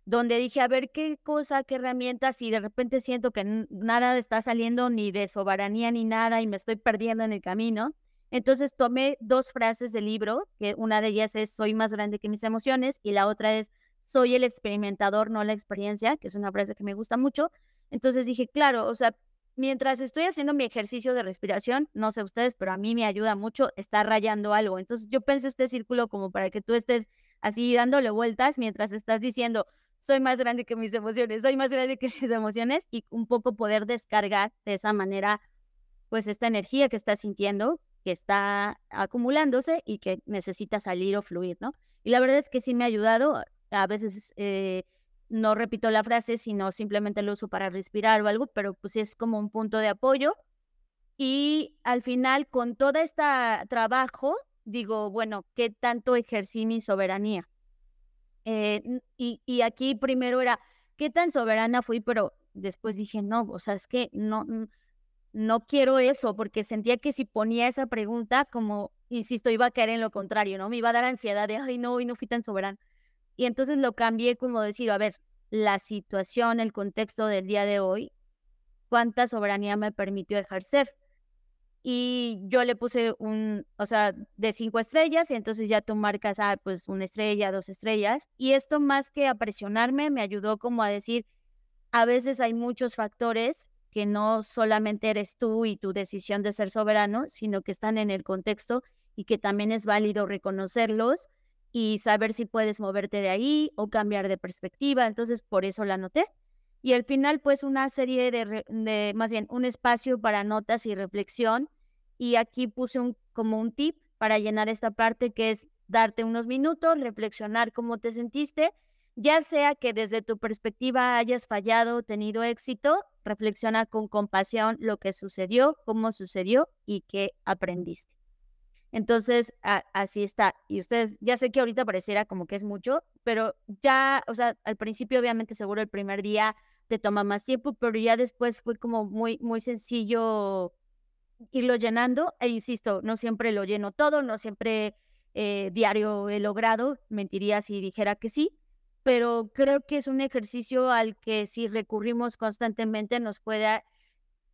donde dije, a ver qué cosa, qué herramientas, y de repente siento que nada está saliendo ni de soberanía ni nada y me estoy perdiendo en el camino. Entonces tomé dos frases del libro, que una de ellas es soy más grande que mis emociones y la otra es soy el experimentador, no la experiencia, que es una frase que me gusta mucho. Entonces dije, claro, o sea, mientras estoy haciendo mi ejercicio de respiración, no sé ustedes, pero a mí me ayuda mucho estar rayando algo. Entonces yo pensé este círculo como para que tú estés así dándole vueltas mientras estás diciendo, soy más grande que mis emociones, soy más grande que mis emociones y un poco poder descargar de esa manera pues esta energía que estás sintiendo que está acumulándose y que necesita salir o fluir, ¿no? Y la verdad es que sí me ha ayudado. A veces eh, no repito la frase, sino simplemente lo uso para respirar o algo, pero pues es como un punto de apoyo. Y al final, con todo este trabajo, digo, bueno, ¿qué tanto ejercí mi soberanía? Eh, y, y aquí primero era, ¿qué tan soberana fui? Pero después dije, no, o sea, es que no, no quiero eso, porque sentía que si ponía esa pregunta, como, insisto, iba a caer en lo contrario, ¿no? Me iba a dar ansiedad de, ay, no, hoy no fui tan soberano. Y entonces lo cambié como decir, a ver, la situación, el contexto del día de hoy, cuánta soberanía me permitió ejercer. Y yo le puse un, o sea, de cinco estrellas, y entonces ya tú marcas, ah, pues una estrella, dos estrellas. Y esto más que a presionarme, me ayudó como a decir, a veces hay muchos factores que no solamente eres tú y tu decisión de ser soberano, sino que están en el contexto y que también es válido reconocerlos y saber si puedes moverte de ahí o cambiar de perspectiva. Entonces, por eso la anoté. Y al final, pues una serie de, más bien, un espacio para notas y reflexión. Y aquí puse un, como un tip para llenar esta parte que es darte unos minutos, reflexionar cómo te sentiste ya sea que desde tu perspectiva hayas fallado o tenido éxito, reflexiona con compasión lo que sucedió, cómo sucedió y qué aprendiste. Entonces, así está. Y ustedes, ya sé que ahorita pareciera como que es mucho, pero ya, o sea, al principio obviamente seguro el primer día te toma más tiempo, pero ya después fue como muy, muy sencillo irlo llenando. E insisto, no siempre lo lleno todo, no siempre eh, diario he logrado, mentiría si dijera que sí, pero creo que es un ejercicio al que si recurrimos constantemente nos puede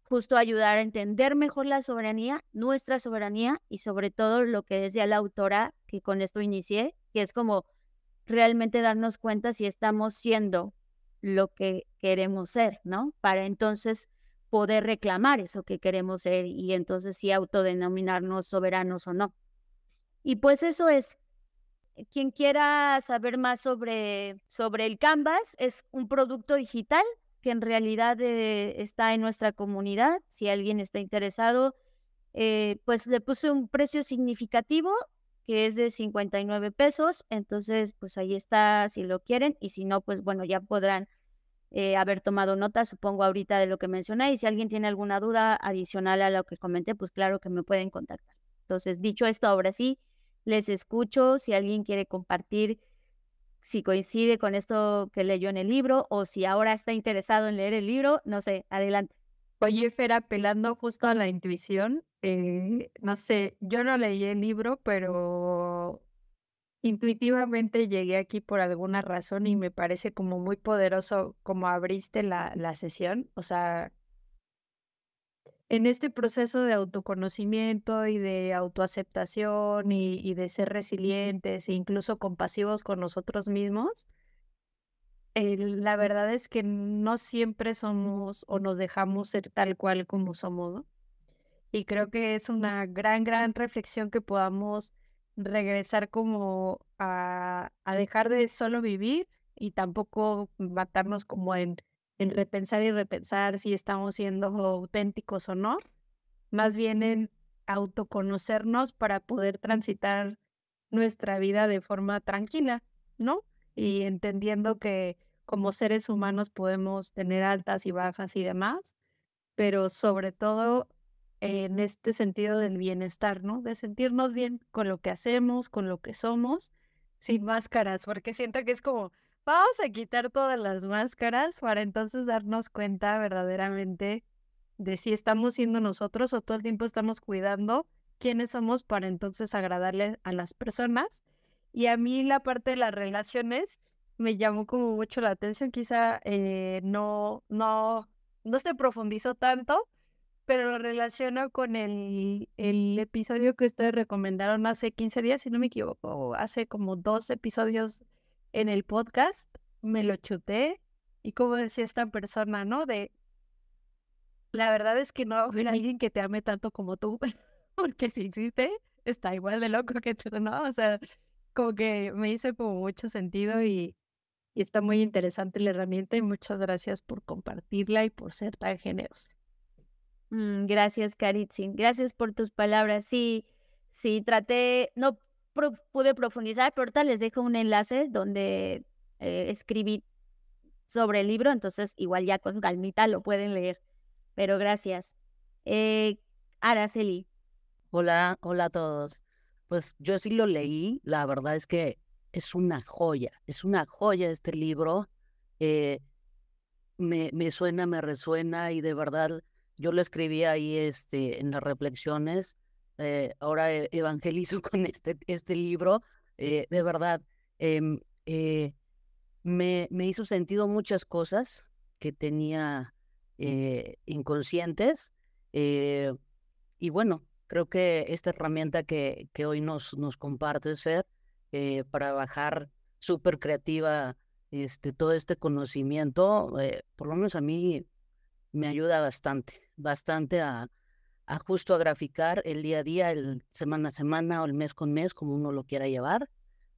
justo ayudar a entender mejor la soberanía, nuestra soberanía y sobre todo lo que decía la autora, que con esto inicié, que es como realmente darnos cuenta si estamos siendo lo que queremos ser, ¿no? Para entonces poder reclamar eso que queremos ser y entonces sí autodenominarnos soberanos o no. Y pues eso es, quien quiera saber más sobre, sobre el Canvas, es un producto digital que en realidad eh, está en nuestra comunidad. Si alguien está interesado, eh, pues le puse un precio significativo que es de 59 pesos. Entonces, pues ahí está si lo quieren y si no, pues bueno, ya podrán eh, haber tomado nota, supongo, ahorita de lo que mencioné. Y si alguien tiene alguna duda adicional a lo que comenté, pues claro que me pueden contactar. Entonces, dicho esto, ahora sí, les escucho si alguien quiere compartir si coincide con esto que leyó en el libro o si ahora está interesado en leer el libro, no sé, adelante. Oye, Fer, apelando justo a la intuición, eh, no sé, yo no leí el libro, pero intuitivamente llegué aquí por alguna razón y me parece como muy poderoso como abriste la, la sesión. O sea, en este proceso de autoconocimiento y de autoaceptación y, de ser resilientes e incluso compasivos con nosotros mismos, la verdad es que no siempre somos o nos dejamos ser tal cual como somos, Y creo que es una gran, gran reflexión que podamos regresar como a, a dejar de solo vivir y tampoco matarnos como en en repensar y repensar si estamos siendo auténticos o no, más bien en autoconocernos para poder transitar nuestra vida de forma tranquila, ¿no? Y entendiendo que como seres humanos podemos tener altas y bajas y demás, pero sobre todo en este sentido del bienestar, ¿no? De sentirnos bien con lo que hacemos, con lo que somos, sin máscaras, porque siento que es como, vamos a quitar todas las máscaras para entonces darnos cuenta verdaderamente de si estamos siendo nosotros o todo el tiempo estamos cuidando quiénes somos para entonces agradarle a las personas. Y a mí la parte de las relaciones me llamó como mucho la atención, quizá eh, no, no, no se profundizó tanto, pero lo relaciono con el, el episodio que ustedes recomendaron hace 15 días, si no me equivoco, hace como dos episodios en el podcast, me lo chuté y como decía esta persona, ¿no? De, la verdad es que no haber alguien que te ame tanto como tú, porque si existe, está igual de loco que tú, ¿no? O sea, como que me hizo como mucho sentido y, está muy interesante la herramienta y muchas gracias por compartirla y por ser tan generosa. Mm, gracias, Karitzin. Gracias por tus palabras. Sí, sí, traté, no pude profundizar, pero ahorita les dejo un enlace donde eh, escribí sobre el libro, entonces igual ya con calmita lo pueden leer. Pero gracias. Eh, Araceli. Hola, hola a todos. Pues yo sí lo leí, la verdad es que es una joya, es una joya este libro. Eh, me, me suena, me resuena y de verdad yo lo escribí ahí este, en las reflexiones. Eh, ahora e, evangelizo con este, este libro. Eh, de verdad, em, me, me, hizo sentido muchas cosas que tenía inconscientes. y bueno, Creo que esta herramienta que, que hoy nos, nos comparte Fer eh, para bajar súper creativa este, todo este conocimiento, eh, por lo menos a mí me ayuda bastante, bastante a, a justo a graficar el día a día, el semana a semana o el mes con mes, como uno lo quiera llevar,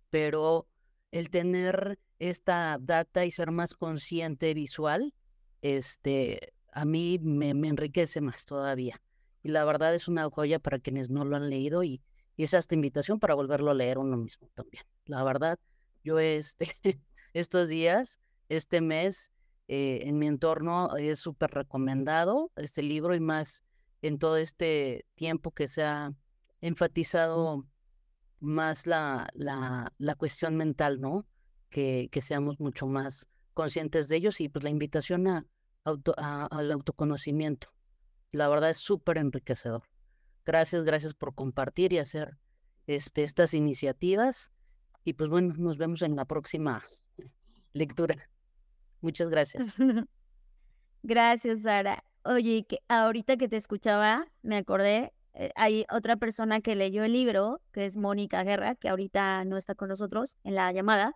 pero el tener esta data y ser más consciente visual, este, a mí me, enriquece más todavía y la verdad es una joya para quienes no lo han leído y, y es esta invitación para volverlo a leer uno mismo también. La verdad, yo este, estos días, este mes, eh, en mi entorno es súper recomendado este libro y más en todo este tiempo que se ha enfatizado más la, la, la cuestión mental, ¿no? Que, que seamos mucho más conscientes de ellos y pues la invitación a, auto, al autoconocimiento la verdad es súper enriquecedor. Gracias, gracias por compartir y hacer este, estas iniciativas. Y pues bueno, nos vemos en la próxima lectura. Muchas gracias. Gracias, Sara. Oye, que ahorita que te escuchaba, me acordé, eh, hay otra persona que leyó el libro, que es Mónica Guerra, que ahorita no está con nosotros en la llamada,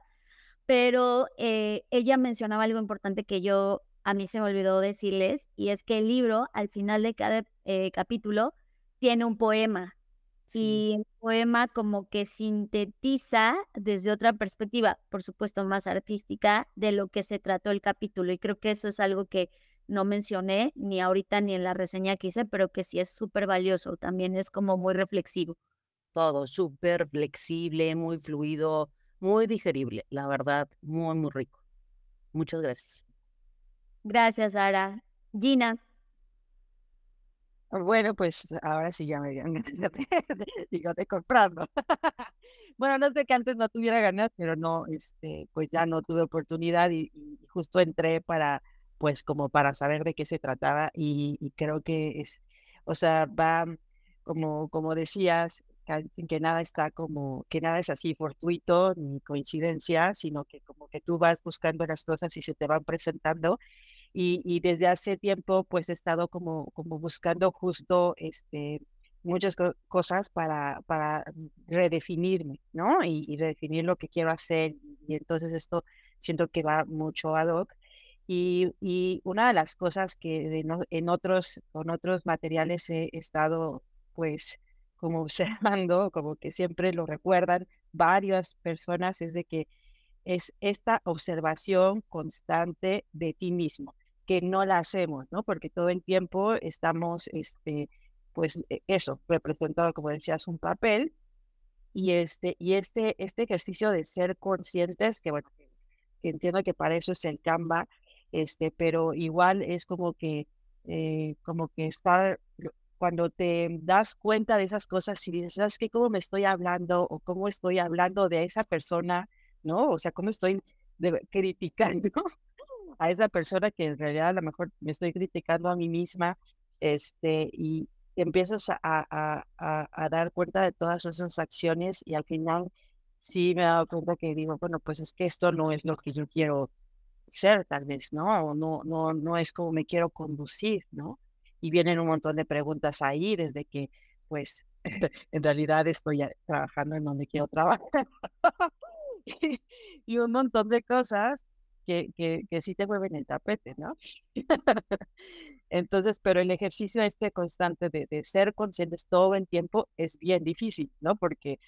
pero eh, ella mencionaba algo importante que yo a mí se me olvidó decirles, y es que el libro, al final de cada eh, capítulo, tiene un poema. Y el poema como que sintetiza desde otra perspectiva, por supuesto más artística, de lo que se trató el capítulo. Y creo que eso es algo que no mencioné ni ahorita ni en la reseña que hice, pero que sí es súper valioso. También es como muy reflexivo. Todo súper flexible, muy fluido, muy digerible. La verdad, muy, muy rico. Muchas gracias. Gracias, Sara. Gina. Bueno, pues ahora sí ya me dieron ganas de, de comprarlo. bueno, no sé que antes no tuviera ganas, pero no, este, pues ya no tuve oportunidad y, justo entré para, pues como para saber de qué se trataba y, creo que es, o sea, va, como, como decías, que nada está como, que nada es así fortuito ni coincidencia, sino que como que tú vas buscando las cosas y se te van presentando y, desde hace tiempo pues he estado como, como buscando justo este, muchas cosas para, para redefinirme, ¿no? Y, redefinir lo que quiero hacer. Y entonces esto siento que va mucho ad hoc. Y, y una de las cosas que en otros, con otros materiales he estado pues como observando, como que siempre lo recuerdan varias personas, es de que es esta observación constante de ti mismo que no la hacemos, ¿no? Porque todo el tiempo estamos, este, pues e, eso, representado, como decías, un papel. Y este, y este, este ejercicio de ser conscientes, que bueno, que entiendo que para eso es el Canva, este, pero igual es como que, eh, como que estar cuando te das cuenta de esas cosas y dices, ¿sabes qué? ¿Cómo me estoy hablando o cómo estoy hablando de esa persona? ¿No? O sea, ¿cómo estoy criticando a esa persona que en realidad a lo mejor me estoy criticando a mí misma? Este, y empiezas a, a, a, a dar cuenta de todas esas acciones y al final sí me he dado cuenta que digo, bueno, pues es que esto no es lo que yo quiero ser, tal vez, ¿no? O no, no, no es como me quiero conducir, ¿no? Y vienen un montón de preguntas ahí desde que, pues, en realidad estoy trabajando en donde quiero trabajar. y un montón de cosas que, que, que sí te mueven el tapete, ¿no? Entonces, pero el ejercicio este constante de, de, ser conscientes todo el tiempo es bien difícil, ¿no? Porque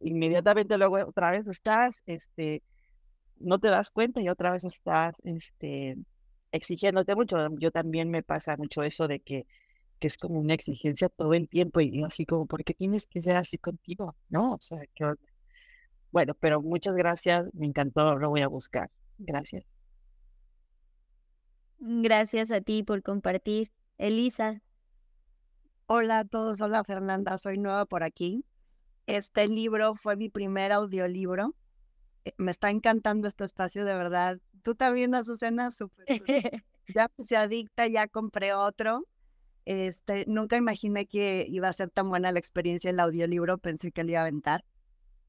inmediatamente luego otra vez estás, este, no te das cuenta y otra vez estás, este, exigiéndote mucho. Yo también me pasa mucho eso de que, que es como una exigencia todo el tiempo y así como, ¿por qué tienes que ser así contigo? No, o sea, que... Bueno, pero muchas gracias, me encantó, lo voy a buscar. Gracias. Gracias a ti por compartir. Elisa. Hola a todos, hola Fernanda, soy nueva por aquí. Este libro fue mi primer audiolibro. Eh, me está encantando este espacio, de verdad. Tú también, Azucena, súper. ya se adicta, ya compré otro. Este, nunca imaginé que iba a ser tan buena la experiencia el audiolibro, pensé que lo iba a aventar.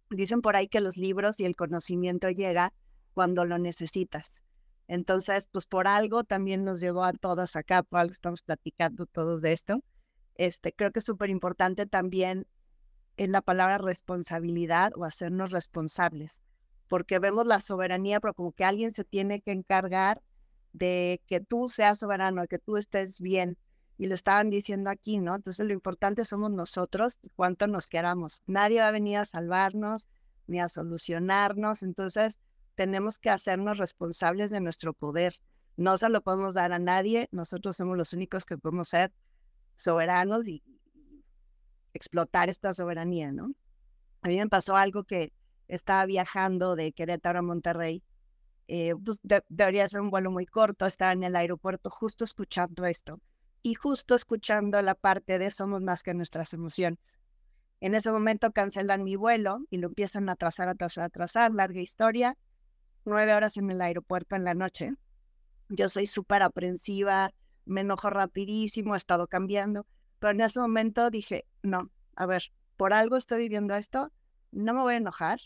Dicen por ahí que los libros y el conocimiento llega cuando lo necesitas. Entonces, pues por algo también nos llegó a todos acá, por algo estamos platicando todos de esto. Este, creo que es súper importante también en la palabra responsabilidad o hacernos responsables, porque vemos la soberanía, pero como que alguien se tiene que encargar de que tú seas soberano, de que tú estés bien. Y lo estaban diciendo aquí, ¿no? Entonces lo importante somos nosotros y cuánto nos queramos. Nadie va a venir a salvarnos ni a solucionarnos. Entonces tenemos que hacernos responsables de nuestro poder. No se lo podemos dar a nadie. Nosotros somos los únicos que podemos ser soberanos y, explotar esta soberanía, ¿no? A mí me pasó algo que estaba viajando de Querétaro a Monterrey. Eh, pues debería ser un vuelo muy corto, estaba en el aeropuerto justo escuchando esto y justo escuchando la parte de somos más que nuestras emociones. En ese momento cancelan mi vuelo y lo empiezan a atrasar, atrasar, atrasar, larga historia, nueve horas en el aeropuerto en la noche. Yo soy súper aprensiva, me enojo rapidísimo, he estado cambiando. Pero en ese momento dije, no, a ver, por algo estoy viviendo esto, no me voy a enojar,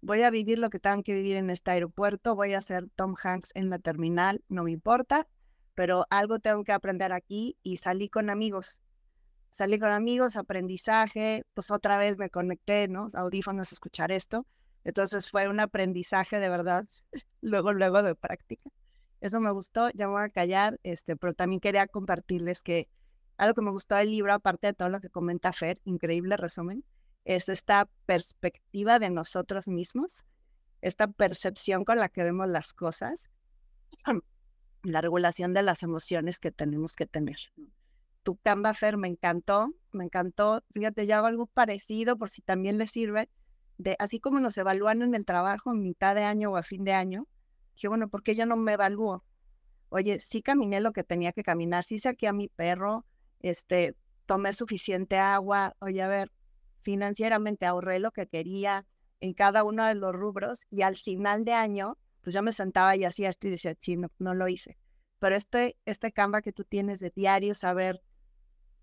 voy a vivir lo que tengan que vivir en este aeropuerto, voy a ser Tom Hanks en la terminal, no me importa, pero algo tengo que aprender aquí y salí con amigos. Salí con amigos, aprendizaje, pues otra vez me conecté, ¿no? Audífonos escuchar esto. Entonces fue un aprendizaje de verdad, luego, luego de práctica. Eso me gustó, ya voy a callar, este, pero también quería compartirles que algo que me gustó del libro, aparte de todo lo que comenta Fer, increíble resumen, es esta perspectiva de nosotros mismos, esta percepción con la que vemos las cosas, la regulación de las emociones que tenemos que tener. Tu Canva, Fer, me encantó, me encantó. Fíjate, ya hago algo parecido por si también le sirve, de así como nos evalúan en el trabajo en mitad de año o a fin de año, que bueno, ¿por qué yo no me evalúo? Oye, sí caminé lo que tenía que caminar, sí saqué a mi perro, este, tomé suficiente agua, oye, a ver, financieramente ahorré lo que quería en cada uno de los rubros y al final de año, pues yo me sentaba y hacía esto y decía, sí, no, no lo hice. Pero este, este Canva que tú tienes de diario, saber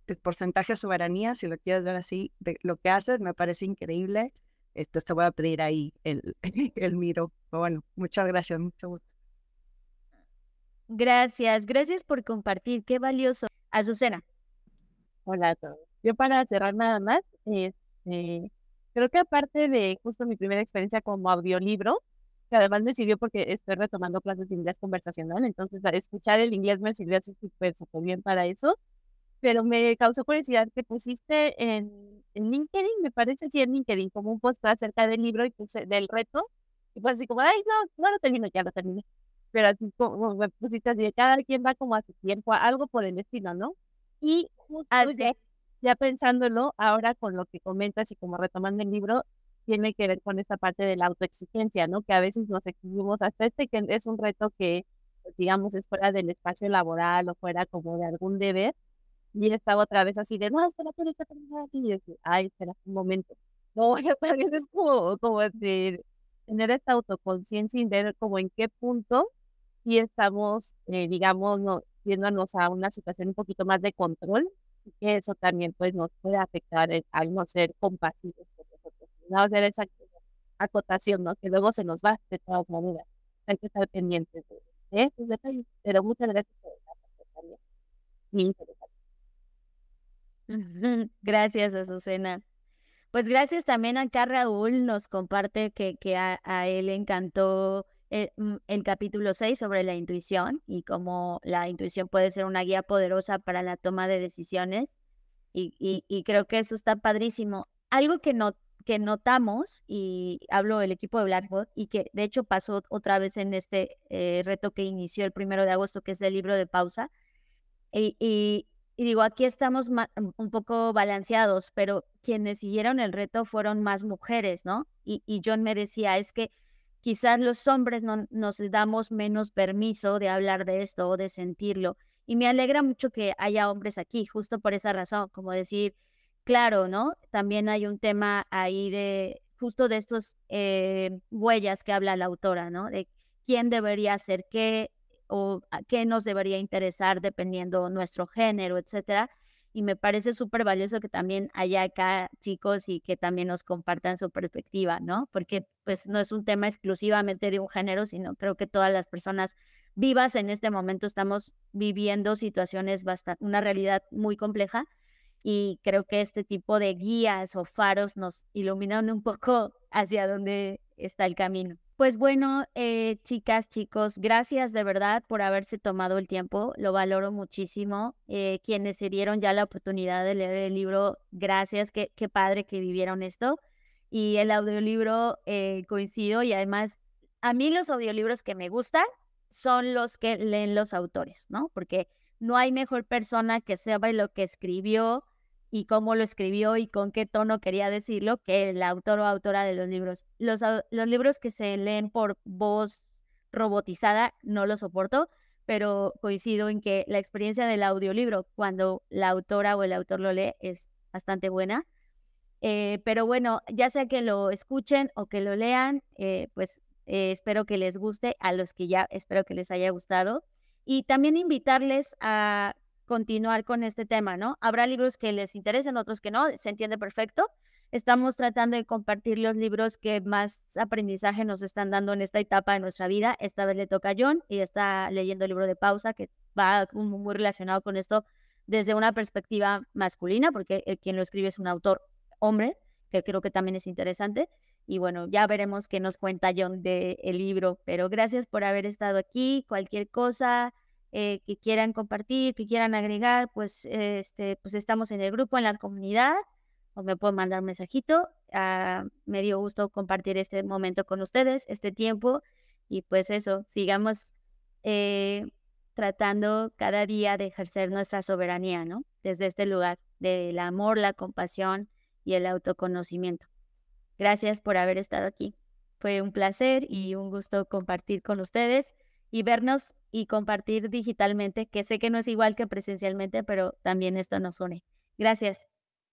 el porcentaje de soberanía, si lo quieres ver así, de lo que haces, me parece increíble. Este, te voy a pedir ahí el, el miro. Pero bueno, muchas gracias, mucho gusto. Gracias, gracias por compartir, qué valioso. Azucena. Hola a todos. Yo para cerrar nada más, este, creo que aparte de justo mi primera experiencia como audiolibro, que además me sirvió porque estoy retomando clases de inglés conversacional, entonces escuchar el inglés me sirvió súper, súper bien para eso, pero me causó curiosidad que pusiste en, en LinkedIn, me parece, sí, en LinkedIn, como un post acerca del libro y puse, del reto, y pues así como, ay, no, no lo termino, ya lo terminé, pero así como me pusiste así, cada quien va como a su tiempo, algo por el estilo, ¿no? Y justo ya, pensándolo, ahora con lo que comentas y como retomando el libro, tiene que ver con esta parte de la autoexigencia, ¿no? Que a veces nos exigimos hasta este que es un reto que, digamos, es fuera del espacio laboral o fuera como de algún deber. Y estaba otra vez así de, no, espera, espera, espera, y yo decía, ay, espera un momento. No, también es como, como decir, tener esta autoconciencia y ver como en qué punto y estamos, eh, digamos, no, viéndonos a una situación un poquito más de control, y que eso también pues nos puede afectar al no ser compasivos con nosotros, no hacer esa acotación, ¿no? Que luego se nos va de todas maneras. Hay que estar pendientes de estos detalles, pero muchas gracias por la. Gracias, Azucena. Pues gracias también acá Raúl nos comparte que, que a, a él encantó el, mm, el, capítulo 6 sobre la intuición y cómo la intuición puede ser una guía poderosa para la toma de decisiones. Y, y, creo que eso está padrísimo. Algo que, no, que notamos, y hablo del equipo de Blackbot, y que de hecho pasó otra vez en este eh, reto que inició el primero de agosto, que es el libro de pausa. Y, y, y digo, aquí estamos un poco balanceados, pero quienes siguieron el reto fueron más mujeres, ¿no? Y, y John me decía, es que quizás los hombres no nos damos menos permiso de hablar de esto o de sentirlo. Y me alegra mucho que haya hombres aquí, justo por esa razón, como decir, claro, ¿no? También hay un tema ahí de justo de estos eh, huellas que habla la autora, ¿no? De quién debería hacer qué, o qué nos debería interesar dependiendo nuestro género, etcétera. Y me parece súper valioso que también haya acá chicos y que también nos compartan su perspectiva, ¿no? Porque pues no es un tema exclusivamente de un género, sino creo que todas las personas vivas en este momento estamos viviendo situaciones bastante, una realidad muy compleja y creo que este tipo de guías o faros nos iluminan un poco hacia dónde está el camino. Pues bueno, eh, chicas, chicos, gracias de verdad por haberse tomado el tiempo, lo valoro muchísimo. Eh, quienes se dieron ya la oportunidad de leer el libro, gracias, qué, qué padre que vivieron esto. Y el audiolibro eh, coincido y además, a mí los audiolibros que me gustan son los que leen los autores, ¿no? Porque no hay mejor persona que sepa lo que escribió y cómo lo escribió y con qué tono quería decirlo que el autor o autora de los libros. Los, los libros que se leen por voz robotizada no lo soporto, pero coincido en que la experiencia del audiolibro cuando la autora o el autor lo lee es bastante buena. Eh, pero bueno, ya sea que lo escuchen o que lo lean, eh, pues eh, espero que les guste, a los que ya espero que les haya gustado. Y también invitarles a continuar con este tema, ¿no? Habrá libros que les interesen, otros que no, se entiende perfecto. Estamos tratando de compartir los libros que más aprendizaje nos están dando en esta etapa de nuestra vida. Esta vez le toca a John y está leyendo el libro de pausa que va muy relacionado con esto desde una perspectiva masculina, porque el, quien lo escribe es un autor hombre, que creo que también es interesante. Y bueno, ya veremos qué nos cuenta John del el libro. Pero gracias por haber estado aquí. Cualquier cosa, eh, que quieran compartir, que quieran agregar, pues, este, pues estamos en el grupo, en la comunidad, o me pueden mandar un mensajito. Ah, me dio gusto compartir este momento con ustedes, este tiempo, y pues eso, sigamos eh, tratando cada día de ejercer nuestra soberanía, ¿no? Desde este lugar del amor, la compasión y el autoconocimiento. Gracias por haber estado aquí. Fue un placer y un gusto compartir con ustedes y vernos y compartir digitalmente, que sé que no es igual que presencialmente, pero también esto nos une. Gracias.